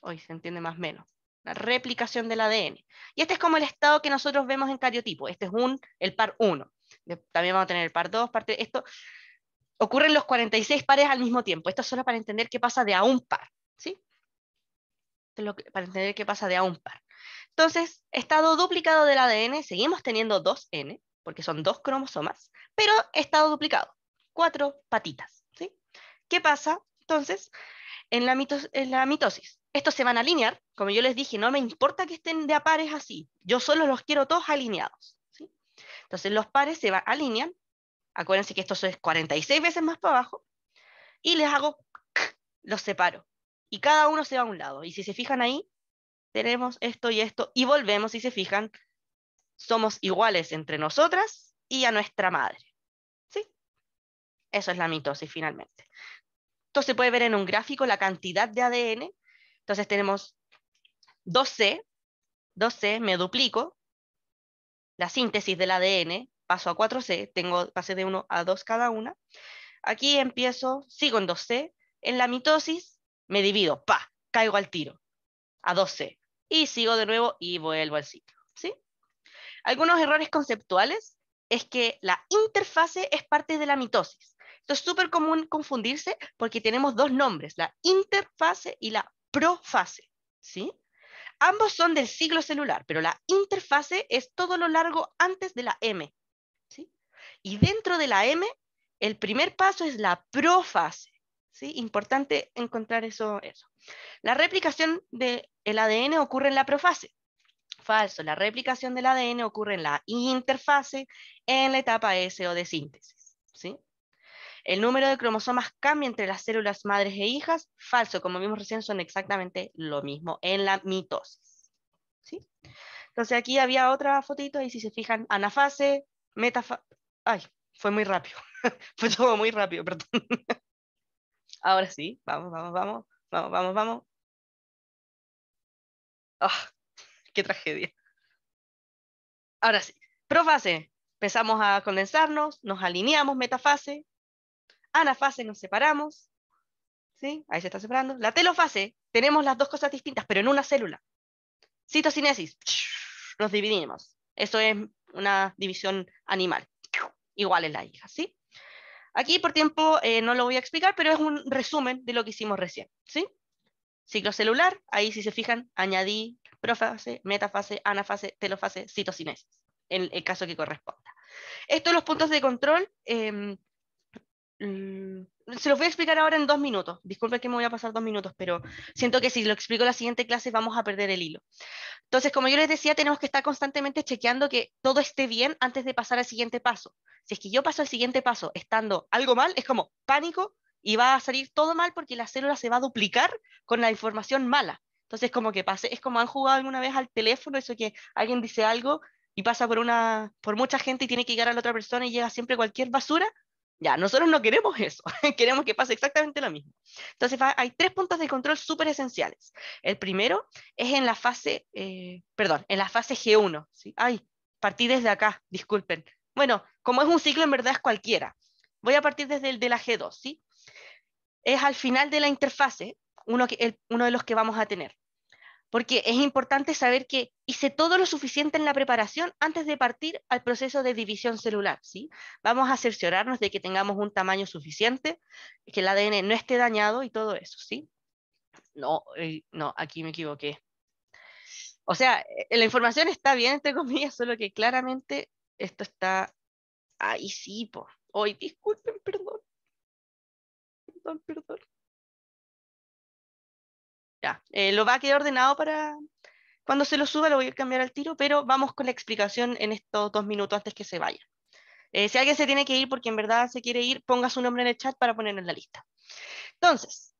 Hoy se entiende más o menos. La replicación del ADN. Y este es como el estado que nosotros vemos en cariotipo. Este es un, el par 1. También vamos a tener el par 2, parte, esto. Ocurren los 46 pares al mismo tiempo. Esto es solo para entender qué pasa de a un par. ¿sí? Para entender qué pasa de a un par. Entonces, estado duplicado del ADN, seguimos teniendo 2N, porque son dos cromosomas, pero estado duplicado, cuatro patitas. ¿sí? ¿Qué pasa? Entonces, en la, en la mitosis, estos se van a alinear, como yo les dije, no me importa que estén de a pares así, yo solo los quiero todos alineados. ¿sí? Entonces, los pares se van, alinean, acuérdense que esto es 46 veces más para abajo, y les hago, los separo y cada uno se va a un lado. Y si se fijan ahí, tenemos esto y esto, y volvemos, y se fijan, somos iguales entre nosotras y a nuestra madre. ¿Sí? Eso es la mitosis finalmente. Esto se puede ver en un gráfico la cantidad de ADN. Entonces tenemos 2C, 2C, me duplico, la síntesis del ADN, paso a 4C, tengo, pasé de 1 a 2 cada una. Aquí empiezo, sigo en 2C, en la mitosis me divido, pa, caigo al tiro, a 12, y sigo de nuevo y vuelvo al ciclo. ¿sí? Algunos errores conceptuales es que la interfase es parte de la mitosis. Esto es súper común confundirse porque tenemos dos nombres, la interfase y la profase. ¿sí? Ambos son del ciclo celular, pero la interfase es todo lo largo antes de la M. ¿sí? Y dentro de la M, el primer paso es la profase. Importante encontrar eso, eso. La replicación del ADN ocurre en la profase. Falso, la replicación del ADN ocurre en la interfase, en la etapa S o de síntesis. ¿sí? El número de cromosomas cambia entre las células madres e hijas. Falso, como vimos recién, son exactamente lo mismo en la mitosis. ¿sí? Entonces aquí había otra fotito y si se fijan, anafase, metafase... Ay, fue muy rápido. (laughs) fue todo muy rápido, perdón. Ahora sí, vamos, vamos, vamos, vamos, vamos, vamos. ¡Ah! ¡Qué tragedia! Ahora sí, profase. Empezamos a condensarnos, nos alineamos, metafase. Anafase, nos separamos. ¿Sí? Ahí se está separando. La telofase, tenemos las dos cosas distintas, pero en una célula. Citocinesis, nos dividimos. Eso es una división animal. Igual en la hija, ¿sí? Aquí por tiempo eh, no lo voy a explicar, pero es un resumen de lo que hicimos recién. ¿sí? Ciclo celular, ahí si se fijan, añadí profase, metafase, anafase, telofase, citocinesis, en el caso que corresponda. Estos son los puntos de control. Em, se los voy a explicar ahora en dos minutos. Disculpen que me voy a pasar dos minutos, pero siento que si lo explico en la siguiente clase vamos a perder el hilo. Entonces, como yo les decía, tenemos que estar constantemente chequeando que todo esté bien antes de pasar al siguiente paso. Si es que yo paso al siguiente paso estando algo mal, es como pánico y va a salir todo mal porque la célula se va a duplicar con la información mala. Entonces, como que pase, es como han jugado alguna vez al teléfono, eso que alguien dice algo y pasa por una por mucha gente y tiene que llegar a la otra persona y llega siempre cualquier basura, ya, nosotros no queremos eso, (laughs) queremos que pase exactamente lo mismo. Entonces hay tres puntos de control súper esenciales. El primero es en la fase, eh, perdón, en la fase G1. ¿sí? Ay, partí desde acá, disculpen. Bueno, como es un ciclo, en verdad es cualquiera. Voy a partir desde el de la G2, ¿sí? Es al final de la interfase, uno, de los que vamos a tener porque es importante saber que hice todo lo suficiente en la preparación antes de partir al proceso de división celular. ¿sí? Vamos a cerciorarnos de que tengamos un tamaño suficiente, que el ADN no esté dañado y todo eso. ¿sí? No, eh, no, aquí me equivoqué. O sea, eh, la información está bien, entre (laughs) comillas, solo que claramente esto está ahí sí. Hoy, disculpen, perdón. Perdón, perdón. Eh, lo va a quedar ordenado para cuando se lo suba, lo voy a cambiar al tiro, pero vamos con la explicación en estos dos minutos antes que se vaya. Eh, si alguien se tiene que ir porque en verdad se quiere ir, ponga su nombre en el chat para ponerlo en la lista. Entonces,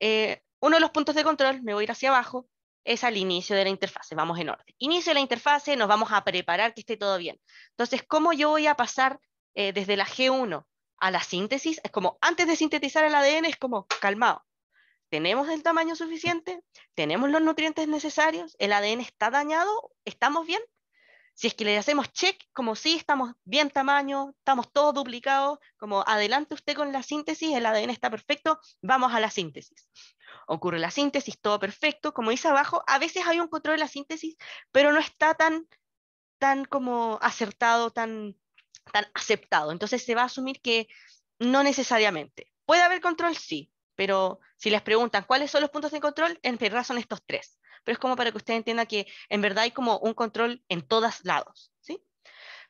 eh, uno de los puntos de control, me voy a ir hacia abajo, es al inicio de la interfase. Vamos en orden. Inicio de la interfase, nos vamos a preparar que esté todo bien. Entonces, ¿cómo yo voy a pasar desde la G1 a la síntesis? Es como, antes de sintetizar el ADN, es como, calmado. ¿Tenemos el tamaño suficiente? ¿Tenemos los nutrientes necesarios? ¿El ADN está dañado? ¿Estamos bien? Si es que le hacemos check, como si estamos bien tamaño, estamos todos duplicados, como adelante usted con la síntesis, el ADN está perfecto, vamos a la síntesis. Ocurre la síntesis, todo perfecto, como dice abajo, a veces hay un control de la síntesis, pero no está tan, tan como acertado, tan, tan aceptado. Entonces se va a asumir que no necesariamente. ¿Puede haber control? Sí, pero si les preguntan cuáles son los puntos de control, en verdad son estos tres pero es como para que usted entienda que en verdad hay como un control en todos lados, ¿sí?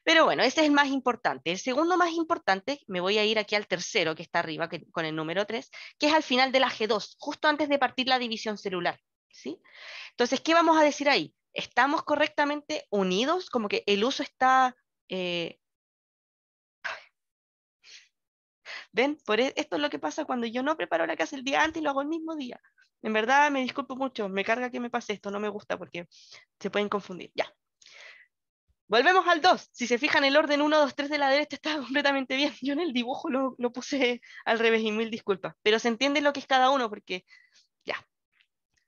Pero bueno, ese es el más importante. El segundo más importante, me voy a ir aquí al tercero que está arriba, con el número 3, que es al final de la G2, justo antes de partir la división celular, ¿sí? Entonces, ¿qué vamos a decir ahí? ¿Estamos correctamente unidos? Como que el uso está... Eh, ¿Ven? Por e, esto es lo que pasa cuando yo no preparo la casa el día antes y lo hago el mismo día. En verdad, me disculpo mucho, me carga que me pase esto, no me gusta porque se pueden confundir. Ya. Volvemos al 2. Si se fijan, el orden 1, 2, 3 de la derecha está (laughs) completamente bien. Yo en el dibujo lo, lo puse al revés y mil disculpas. Pero se entiende lo que es cada uno porque.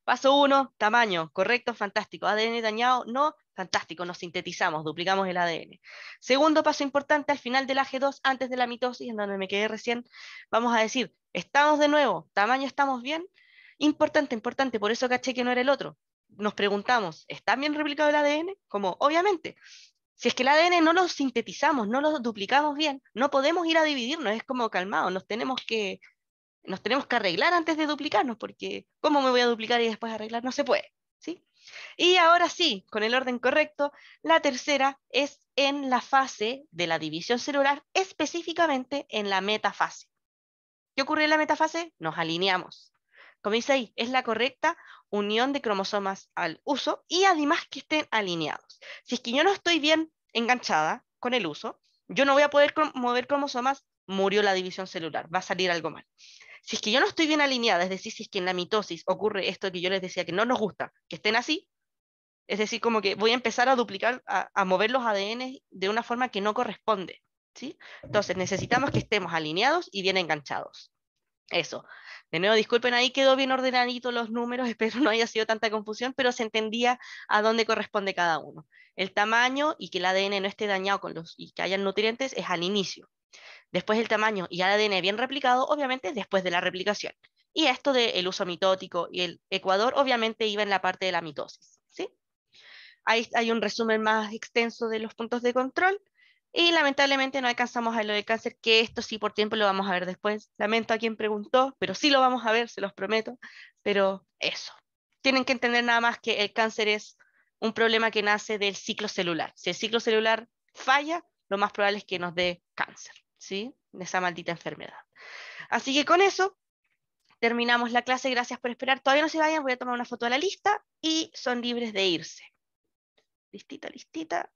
Paso 1, tamaño, correcto, fantástico. ADN dañado, no, fantástico, nos sintetizamos, duplicamos el ADN. Segundo paso importante, al final del AG2, antes de la mitosis, en donde me quedé recién, vamos a decir, estamos de nuevo, tamaño estamos bien, Importante, importante, por eso caché que no era el otro. Nos preguntamos, ¿está bien replicado el ADN? Como, obviamente, si es que el ADN no lo sintetizamos, no lo duplicamos bien, no podemos ir a dividirnos, es como calmado, nos tenemos que, nos tenemos que arreglar antes de duplicarnos, porque ¿cómo me voy a duplicar y después arreglar? No se puede, ¿sí? Y ahora sí, con el orden correcto, la tercera es en la fase de la división celular, específicamente en la metafase. ¿Qué ocurre en la metafase? Nos alineamos como dice ahí, es la correcta unión de cromosomas al uso y además que estén alineados. Si es que yo no estoy bien enganchada con el uso, yo no voy a poder mover cromosomas, murió la división celular, va a salir algo mal. Si es que yo no estoy bien alineada, es decir, si es que en la mitosis ocurre esto que yo les decía que no nos gusta, que estén así, es decir, como que voy a empezar a duplicar, a, mover los ADN de una forma que no corresponde. ¿sí? Entonces necesitamos que estemos alineados y bien enganchados. Eso. De nuevo, disculpen, ahí quedó bien ordenadito los números, (laughs) espero no haya sido tanta confusión, pero se entendía a dónde corresponde cada uno. El tamaño y que el ADN no esté dañado con los, y que hayan nutrientes es al inicio. Después el tamaño y ADN bien replicado, obviamente, después de la replicación. Y esto del uso mitótico y el ecuador, obviamente, iba en la parte de la mitosis. ¿sí? Ahí hay un resumen más extenso de los puntos de control. Y lamentablemente no alcanzamos a lo de cáncer, que esto sí por tiempo lo vamos a ver después. Lamento a quien preguntó, pero sí lo vamos a ver, se los prometo. Pero eso. Tienen que entender nada más que el cáncer es un problema que nace del ciclo celular. Si el ciclo celular falla, lo más probable es que nos dé cáncer, ¿sí? De esa maldita enfermedad. Así que con eso terminamos la clase. Gracias por esperar. Todavía no se vayan, voy a tomar una foto de la lista y son libres de irse. Listita, listita.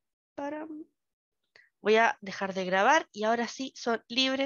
Voy a dejar de grabar y ahora sí son libres